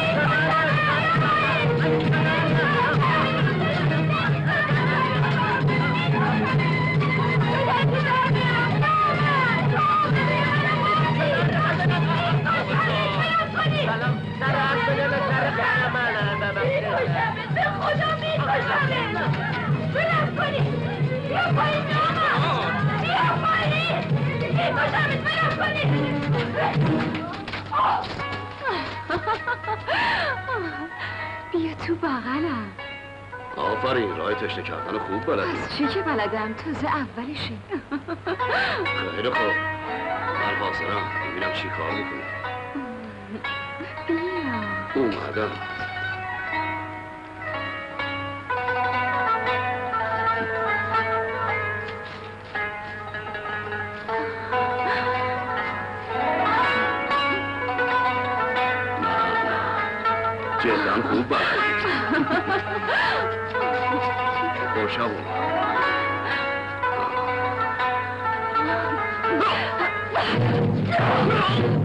بیا بیا تو بغلم. آفرین راه تشنه کردن خوب بود. از چی که بلدم؟ تازه اولشی خیلی خوب. من حاضرم ببینم چی کار می‌کنی. بیا. اومدم.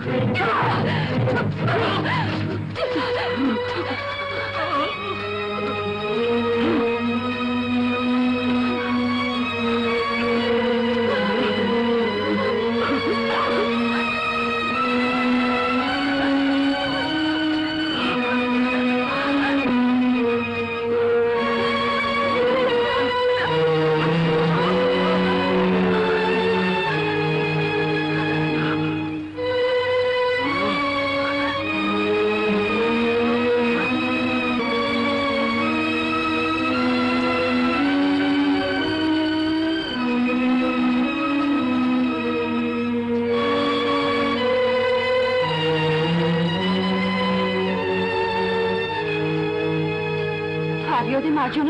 فریاد مرجان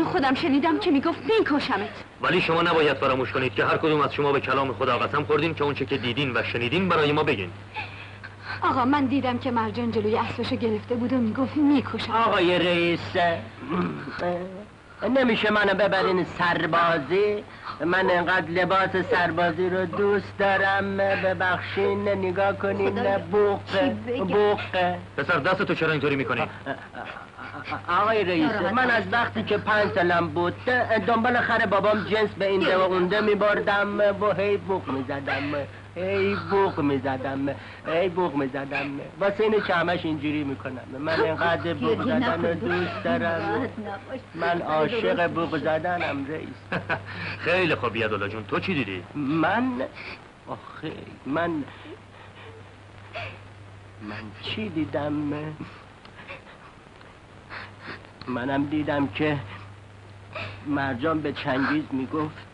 خودم شنیدم که می‌گفت میکشمت. ولی شما نباید فراموش کنید که هر کدوم از شما به کلام خدا قسم خوردین که اونچه که دیدین و شنیدین برای ما بگین. آقا من دیدم که مرجان جلوی اسبشو گرفته بود و می‌گفت می‌کشم آقای رئیس نمیشه منو ببرین سربازی؟ من انقدر لباس سربازی رو دوست دارم ببخشین نگاه کنین بگم؟ بوقه پسر دست تو چرا اینطوری می‌کنی؟ آقای رئیس من از وقتی که پنج سالم بود دنبال خر بابام جنس به این و اونده میبردم. و هی بوق می‌زدم. هی بوق می‌زدم. هی بوق می‌زدم. واسه اینه که همش اینجوری می‌کنم. من انقدر بوق گریه زدن رو. دوست دارم. من عاشق بوق زدنم رئیس. خیلی خوب یدالله جون. تو چی دیدی؟ من؟ آخه من من چی دیدم؟ منم دیدم که مرجان به چنگیز می‌گفت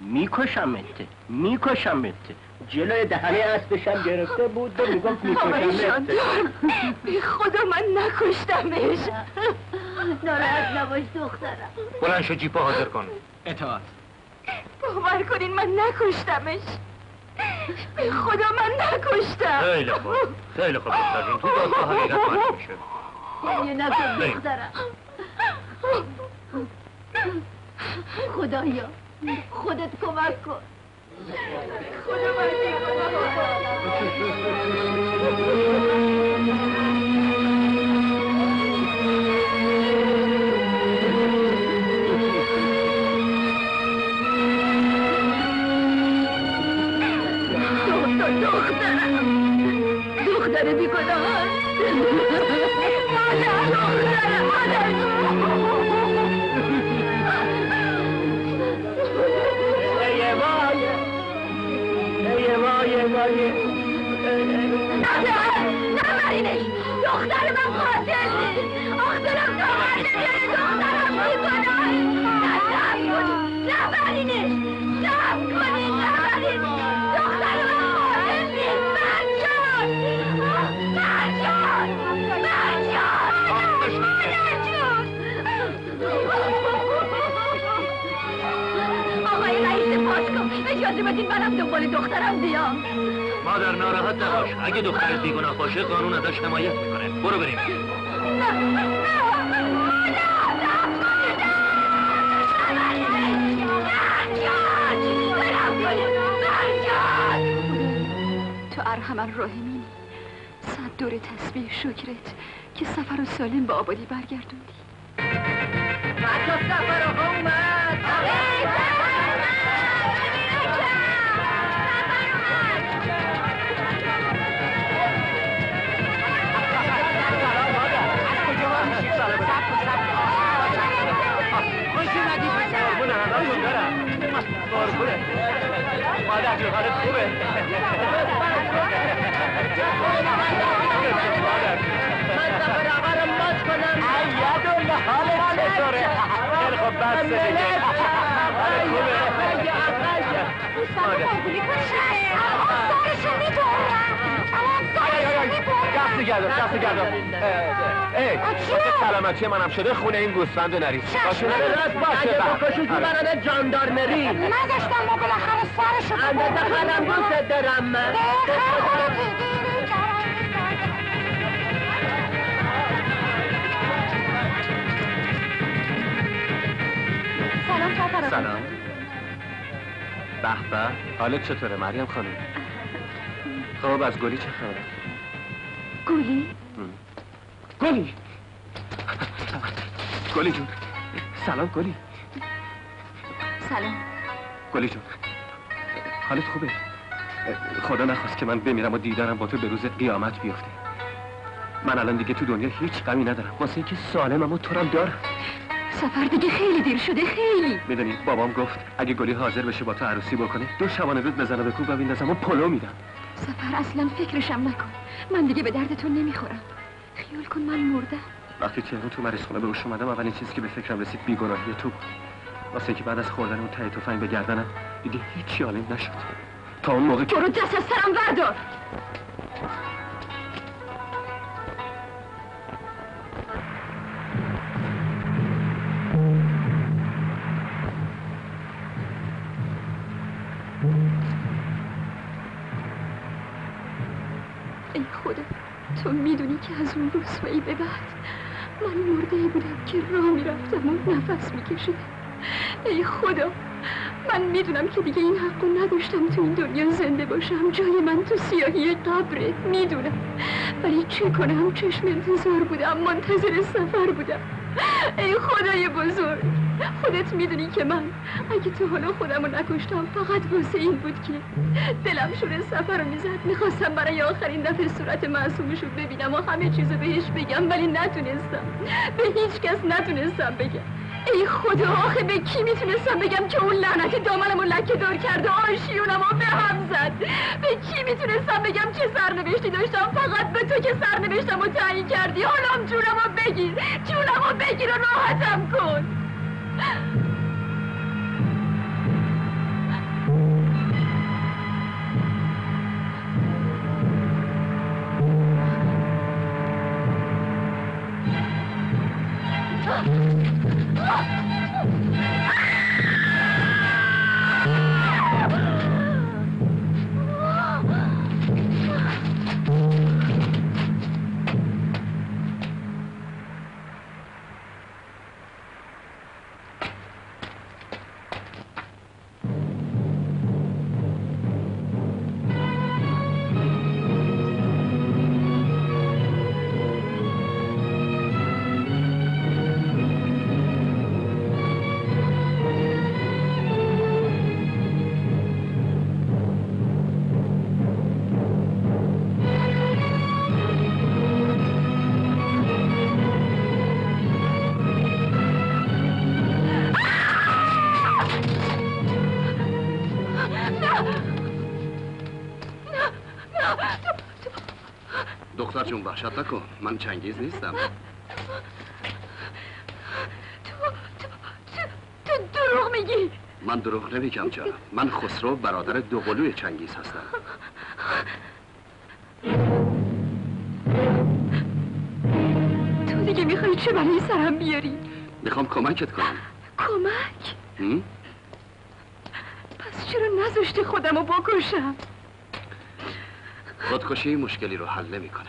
میکشمت میکشمت جلوی دهنه اسبشم گرفته بود و می‌گفت شاندار. بی خدا من نکشتمش. ناراحت نباش دخترم. بلند شو جیپا حاضر کن. اطاعت. باور کنین من نکشتمش. بی خدا من نکشتم. خیلی خوب. خیلی خوب دختر تو دادگاه حقیقت میشه. گریه نکن بریم. دخترم. خدایا خودت کمک کن. خدا سالم به آبادی برگردوندی. بس دیگه دست گردم دست گردم. ای سلامتی منم شده خونه این گوسفند نریز باشه راست باشه. اگه بکشی تو آره. برانه جاندارمری نذاشتم ما بالاخره سرشو اندازه خودم دوست دارم من سلام. سفر سلام. به به. حالت چطوره مریم خانم؟ خب از گلی چه خبره؟ گولی گلی. گلی جون. سلام گلی. سلام. گلی جون. حالت خوبه؟ خدا نخواست که من بمیرم و دیدارم با تو به روز قیامت بیفته. من الان دیگه تو دنیا هیچ غمی ندارم. واسه اینکه سالمم و تو دارم. سفر دیگه خیلی دیر شده خیلی. می‌دونی بابام گفت اگه گلی حاضر بشه با تو عروسی بکنه دو شبانه رود بزنه به کوب و پلو میدم. سفر اصلا فکرشم نکن. من دیگه به دردتون نمی‌خورم. خیال کن من مردم. وقتی تهران تو مریض خونه به هوش اومدم اولین چیزی که به فکرم رسید بیگناهی تو بود. واسه اینکه بعد از خوردن اون ته تفنگ به گردنم دیگه هیچی حالیم نشد. تا اون موقع که برو دست از سرم بردار تو می‌دونی که از اون رسوایی به بعد من مرده بودم که راه می‌رفتم و نفس میکشیدم. ای خدا من می‌دونم که دیگه این حق نداشتم تو این دنیا زنده باشم. جای من تو سیاهی قبره می‌دونم. ولی چه کنم؟ چشم انتظار بودم منتظر سفر بودم. ای خدای بزرگ. خودت می‌دونی که من اگه تو حالا خودم رو نکشتم فقط واسه این بود که دلم شور سفر رو می‌زد. می‌خواستم برای آخرین دفعه صورت معصومش رو ببینم و همه چیزو بهش بگم ولی نتونستم. به هیچ کس نتونستم بگم. ای خدا آخه به کی می‌تونستم بگم که اون لعنتی دامنمو لکه دار کرد و آشیونمو به هم زد؟ به کی می‌تونستم بگم چه سرنوشتی داشتم؟ فقط به تو که سرنوشتمو تعیین کردی. حالم جونمو بگیر. جونمو بگیر و راحتم کن. Ha ha ha! دختر جون وحشت نکن من چنگیز نیستم تو تو تو تو دروغ میگی من دروغ نمیگم جانم من خسرو برادر دوقلوی چنگیز هستم تو دیگه می‌خوای چه برای سرم بیاری می‌خوام کمکت کنم کمک؟ پس چرا نذاشتی خودمو بکشم خودکشی مشکلی رو حل نمی‌کنه.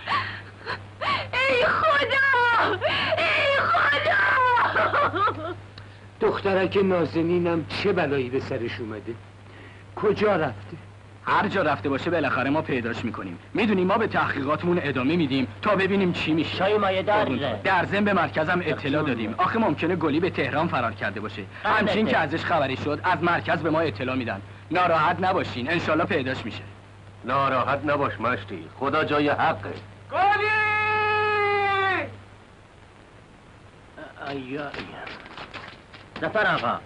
ای خدا! ای خدا! دخترک نازنینم چه بلایی به سرش اومده؟ کجا رفته؟ هر جا رفته باشه بالاخره ما پیداش می‌کنیم. می‌دونی ما به تحقیقاتمون ادامه میدیم تا ببینیم چی میشه. چای مایه داره در ضمن به مرکزم اطلاع دادیم. آخه ممکنه گلی به تهران فرار کرده باشه. همچین که ازش خبری شد از مرکز به ما اطلاع میدن. ناراحت نباشین. انشالله پیداش میشه. ناراحت نباش مشتی. خدا جای حقه. ایا زفر آقا.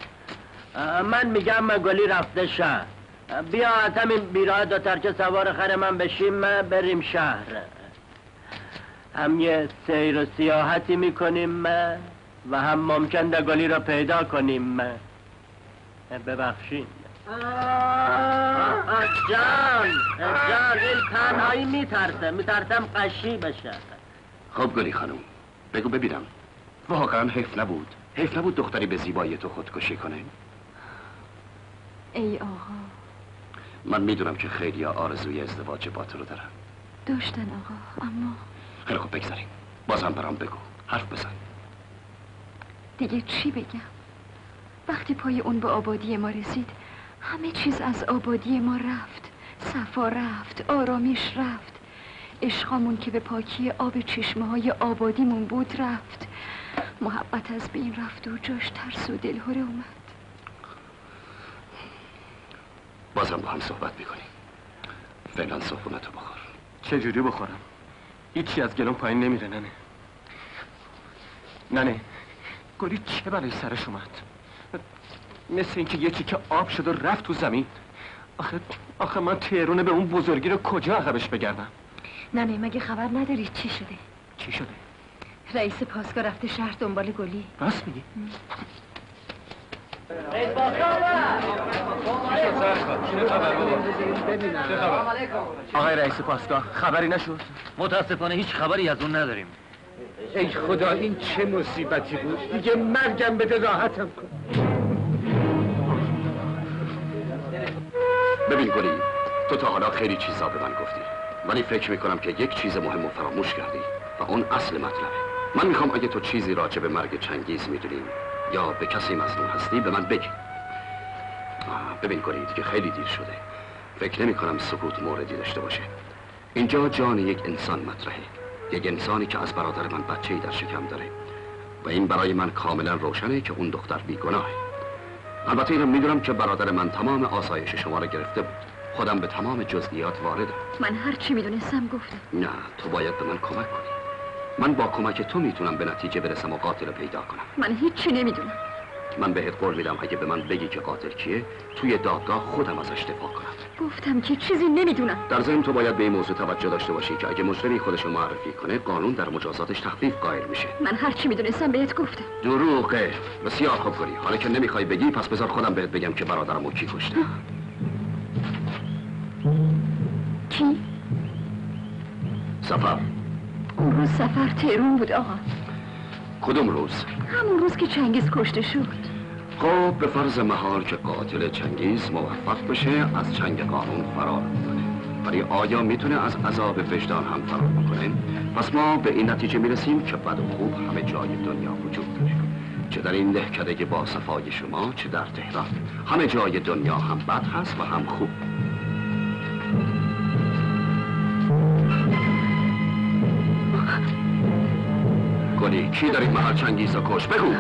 من میگم گلی رفته شهر بیا از همین بیراه دو ترکه سوار خر من بشیم بریم شهر. هم یه سیر و سیاحتی می‌کنیم و هم ممکن دگلی را پیدا کنیم ببخشین جان جان این تنهایی میترسه. میترسم قشی بشه. خب گلی خانم بگو ببینم. واقعا حیف نبود. حیف نبود دختری به زیبایی تو خودکشی کنه؟ ای آقا. من می‌دونم که خیلی آرزوی ازدواج با تو رو دارن داشتن آقا اما خیلی خوب بگذاریم. بازم برام بگو. حرف بزن. دیگه چی بگم؟ وقتی پای اون به آبادی ما رسید همه چیز از آبادی ما رفت. صفا رفت آرامیش رفت. عشقامون که به پاکی آب چشمه های آبادیمون بود رفت. محبت از بین رفت و جاش ترس و دلهوره اومد. بازم با هم صحبت می‌کنیم. فعلا صبحونتو بخور. چجوری بخورم؟ هیچی از گلون پایین نمیره ننه. ننه گلی چه بلایی سرش اومد؟ مثل اینکه یه چیکه آب شد و رفت تو زمین. آخه آخه من تهرونه به اون بزرگی رو کجا عقبش بگردم؟ نه نه مگه خبر نداری؟ چی شده؟ چی شده؟ رئیس پاسگاه رفته شهر دنبال گلی. راست میگی. آقای رئیس پاسگاه خبری نشد؟ متاسفانه هیچ خبری از اون نداریم. ای خدا این چه مصیبتی بود؟ دیگه مرگم بده راحتم کن. ببین گلی تو تا حالا خیلی چیزا به من گفتی. ولی فکر می‌کنم که یک چیز مهم و فراموش کردی و اون اصل مطلبه. من می‌خوام اگه تو چیزی راجع به مرگ چنگیز می‌دونی یا به کسی مظلوم هستی به من بگی. ببین گلی دیگه خیلی دیر شده. فکر نمی کنم سکوت موردی داشته باشه. اینجا جان یک انسان مطرحه. یک انسانی که از برادر من بچه‌ای در شکم داره. و این برای من کاملا روشنه که اون دختر بیگناهه. البته اینم می‌دونم که برادر من تمام آسایش شما را گرفته بود. خودم به تمام جزئیات وارده من هر چی می‌دونستم گفتم. نه تو باید به من کمک کنی. من با کمک تو می‌تونم به نتیجه برسم و قاتل رو پیدا کنم. من هیچی نمی‌دونم. من بهت قول میدم اگه به من بگی که قاتل کیه توی دادگاه خودم ازش دفاع کنم. گفتم که چیزی نمی‌دونم. در ضمن تو باید به این موضوع توجه داشته باشی که اگه مجرمی خودش رو معرفی کنه قانون در مجازاتش تخفیف قائل میشه. من هر چی می‌دونستم بهت گفتم. دروغه. بسیار خوب کاری حالا که نمی‌خوای بگی پس بذار خودم بهت بگم که برادرم رو کی کشته. کی؟ سفر. اون روز سفر تهرون بود آقا. کدوم روز؟ همون روز که چنگیز کشته شد. خب به فرض محال که قاتل چنگیز موفق بشه از چنگ قانون فرار می‌کنه. ولی آیا می‌تونه از عذاب وجدان هم فرار بکنه؟ پس ما به این نتیجه می‌رسیم که بد و خوب همه جای دنیا وجود داره. چه در این دهکده با صفای شما چه در تهران. همه جای دنیا هم بد هست و هم خوب. گلی کی در این محل چنگیز کش؟ بگو.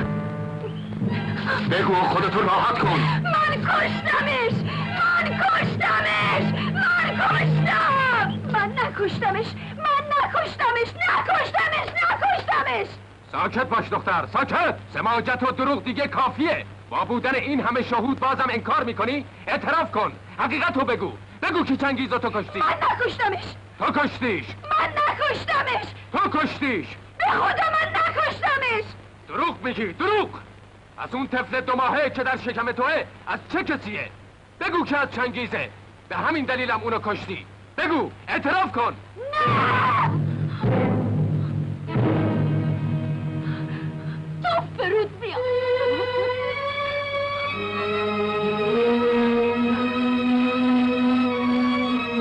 بگو خودتو راحت کن. من کشتمش! من کشتمش! من کشتم! من نکشتمش! من نکشتمش! نکشتمش! نکشتمش! ساکت باش دختر ساکت! سماجت و دروغ دیگه کافیه. با بودن این همه شهود بازم انکار می‌کنی؟ اعتراف کن. حقیقت رو بگو. بگو که چنگیز رو تو کشتی. من نکشتمش! تو کشتیش. من نکشتمش! تو کشتیش. به خدا من نکشتمش. دروغ میگی دروغ! از اون طفل دو ماهه که در شکم توه از چه کسیه؟ بگو که از چنگیزه. به همین دلیلم اونو کشتی. بگو اعتراف کن! تو فرود بیا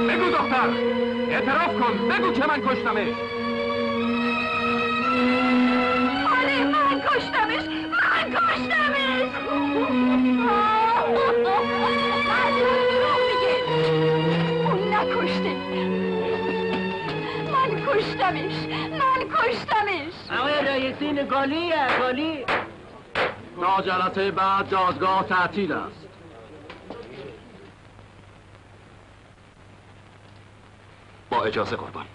بگو دختر اعتراف کن! بگو که من کشتمش! اون نکشته من کشتمش. من کشتمش. آقای رئیسین گلیه گلی تا جلسه بعد دادگاه تعطیل است با اجازه قربان.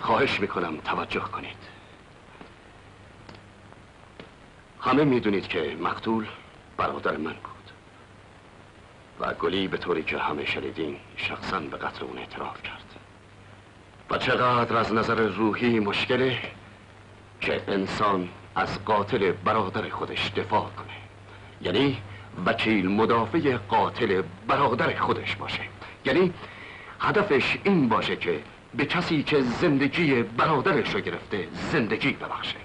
خواهش می‌کنم توجه کنید. همه می‌دونید که مقتول برادر من بود. و گلی به طوری که همه شنیدین شخصا به قتل اون اعتراف کرد. و چقدر از نظر روحی مشکله که انسان از قاتل برادر خودش دفاع کنه. یعنی وکیل مدافع قاتل برادر خودش باشه. یعنی هدفش این باشه که به کسی که زندگی برادرش رو گرفته زندگی ببخشه.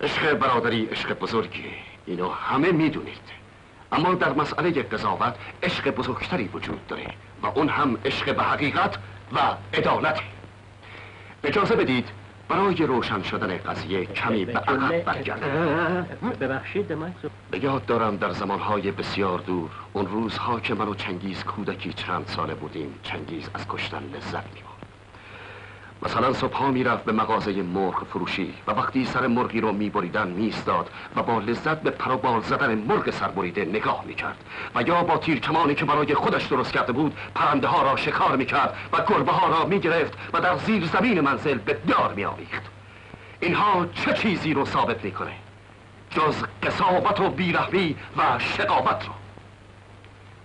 عشق برادری عشق بزرگیه اینو همه می‌دونید. اما در مسئله قضاوت عشق بزرگتری وجود داره و اون هم عشق به حقیقت و عدالته اجازه بدید برای روشن شدن قضیه کمی به عقب برگردم. ببخشید به یاد دارم در زمانهای بسیار دور اون روزها که من و چنگیز کودکی چند ساله بودیم چنگیز از کشتن لذت می‌برد مثلا صبحها می‌رفت به مغازه مرغ فروشی و وقتی سر مرغی رو میبریدن میستاد و با لذت به پر و بال زدن مرغ سربریده نگاه می‌کرد و یا با تیر کمانی که برای خودش درست کرده بود پرنده ها را شکار می‌کرد و گربه ها را می‌گرفت و در زیر زمین منزل به دار میآویخت. اینها چه چیزی رو ثابت می‌کنه؟ جز قصاوت و بیرحمی و شقاوت رو.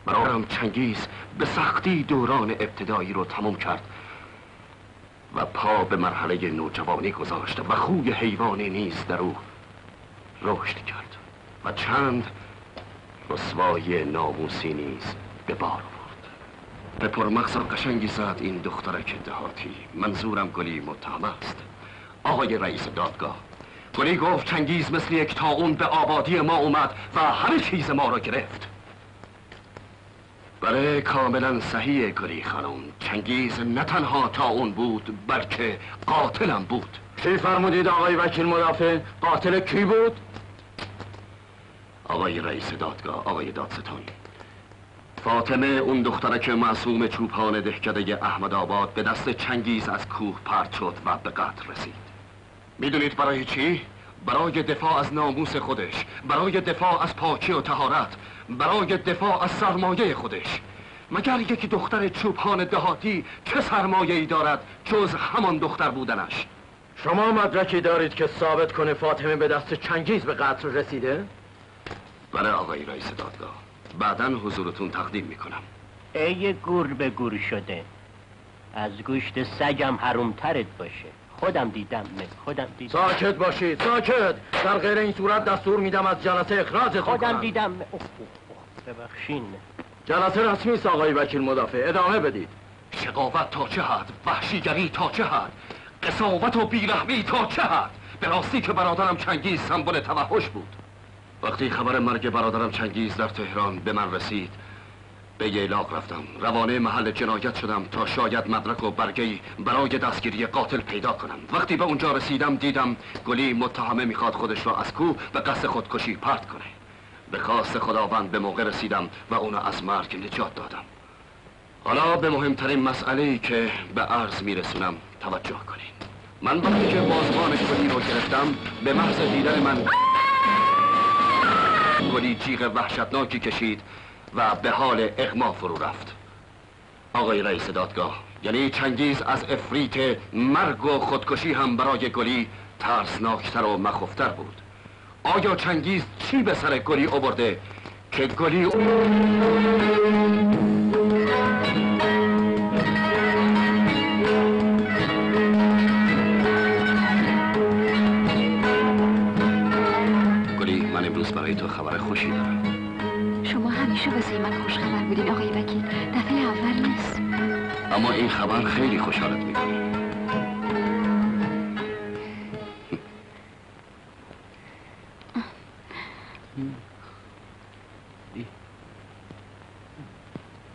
برایم چنگیز به سختی دوران ابتدایی رو تموم کرد و پا به مرحله نوجوانی گذاشت و خوی حیوانی نیز در او رشد کرد و چند رسوای ناموسی نیز به بار آورد. به پرمغز قشنگی زد این دخترک دهاتی. منظورم گلی متهم است. آقای رئیس دادگاه گلی گفت چنگیز مثل یک تاون به آبادی ما اومد و همه چیز ما را گرفت. بله کاملا صحیح گلی خانم چنگیز نه تنها تا اون بود بلکه قاتلم بود چی فرمودید آقای وکیل مدافع؟ قاتل کی بود؟ آقای رئیس دادگاه آقای دادستان فاطمه اون دخترک معصوم چوپان دهکده احمد آباد به دست چنگیز از کوه پرت شد و به قتل رسید می‌دونید برای چی؟ برای دفاع از ناموس خودش برای دفاع از پاکی و تهارت برای دفاع از سرمایه خودش. مگر یکی دختر چوبان دهاتی چه سرمایه ای دارد جز همان دختر بودنش؟ شما مدرکی دارید که ثابت کنه فاطمه به دست چنگیز به قتل رسیده؟ بله آقای رئیس دادگاه. بعدا حضورتون تقدیم می‌کنم. ای گور به گور شده. از گوشت سگم حرومترت باشه. خودم دیدم خودم دیدم. ساکت باشید ساکت. در غیر این صورت دستور میدم از جلسه اخراجتون خودم کنم. دیدم. ببخشین جلسه رسمی است آقای وکیل مدافع. ادامه بدید. شقاوت تا چه حد؟ وحشیگری تا چه حد؟ قصاوت و بیرحمی تا چه حد؟ به راستی که برادرم چنگیز سمبل توحش بود. وقتی خبر مرگ برادرم چنگیز در تهران به من رسید به ییلاق رفتم. روانه محل جنایت شدم تا شاید مدرک و برگی برای دستگیری قاتل پیدا کنم. وقتی به اونجا رسیدم دیدم گلی متهمه می‌خواد خودش را از کو به قصد خودکشی پرت کنه. به خواست خداوند به موقع رسیدم و اونو از مرگ نجات دادم. حالا به مهمترین مسئله که به عرض میرسونم توجه کنین من وقتی که بازمان گلی رو گرفتم به محض دیدن من گلی جیغ وحشتناکی کشید. و به حال اغما فرو رفت. آقای رئیس دادگاه یعنی چنگیز از افریت مرگ و خودکشی هم برای گلی ترسناکتر و مخوفتر بود. آیا چنگیز چی به سر گلی آورده که گلی گلی من امروز برای تو خبر خوشی دارم. بودین آقای وکیل. دفعه اول نیست. اما این خبر خیلی خوشحالت می‌کنه.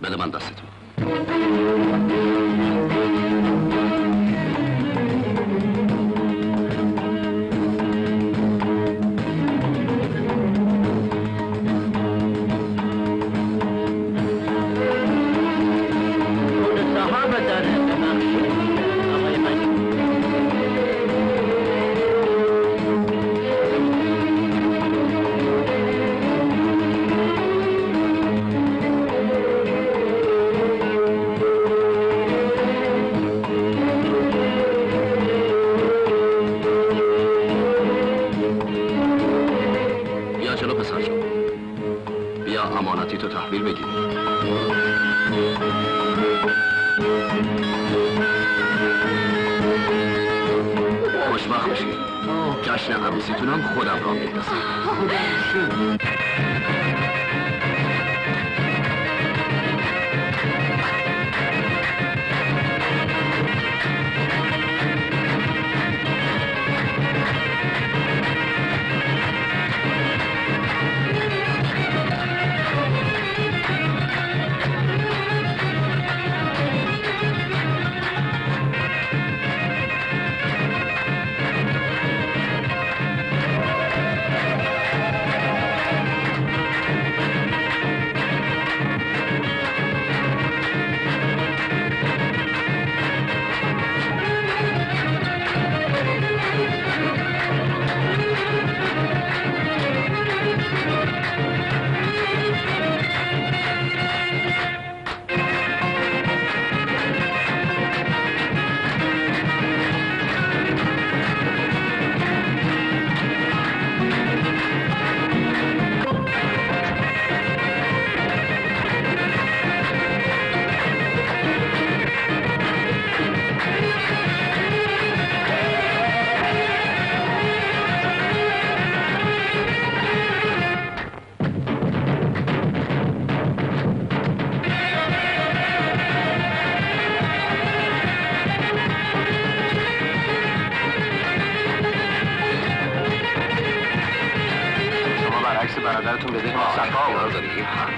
بده من دستتو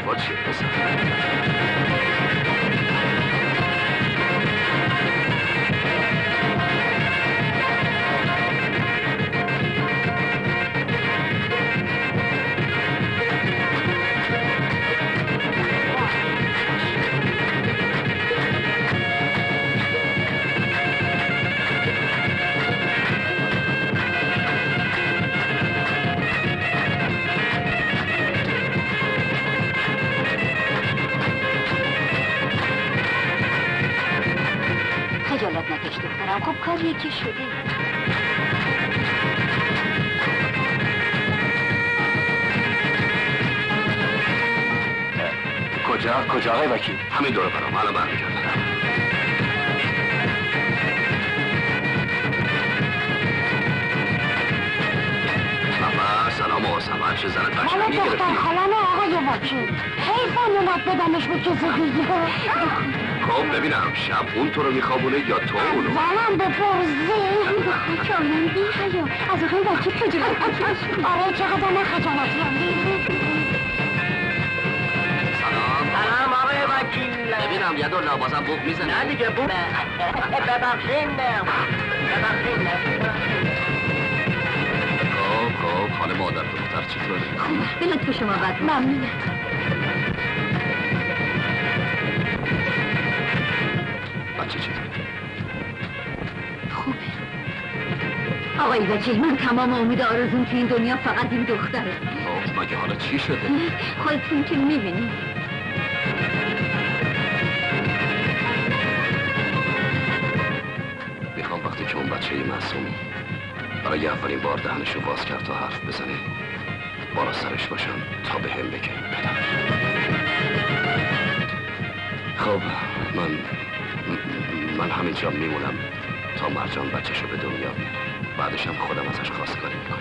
داری این که شده. کجا؟ کجا آقای وکیل؟ همین دور برام. الان برمیگردم. سلام و سلام. چه زن قشنگی گرفتی خالم آقای وکیل. حیفان اومد به کسی خب ببینم. شب اون تو رو میخوابونه یا تو اونو؟ زنم بپرزه چونم بی حیا. از وکیل خجالت نکش آره چقدر نه خجالتی سلام. سلام آقای وکیل. ببینم یه دور لباسم بوب می‌زنه. نه دیگه بو ببخشین ببخشین خب خب حال مادر دختر چطوره؟ به لطف شما بد. ممنونم. آقای وکیل من تمام امید آرزون تو این دنیا فقط این دختره. خب مگه حالا چی شده؟ خودتون که می‌بینی. می‌خوام وقتی که اون بچه معصوم برای اولین بار دهنشو باز کرد تا حرف بزنه بالا سرش باشم تا به هم بگه پدرش خب من من همینجا میمونم تا مرجان بچهشو به دنیا بیاره. بعدش هم خودم ازش خواستگاری می‌کنم.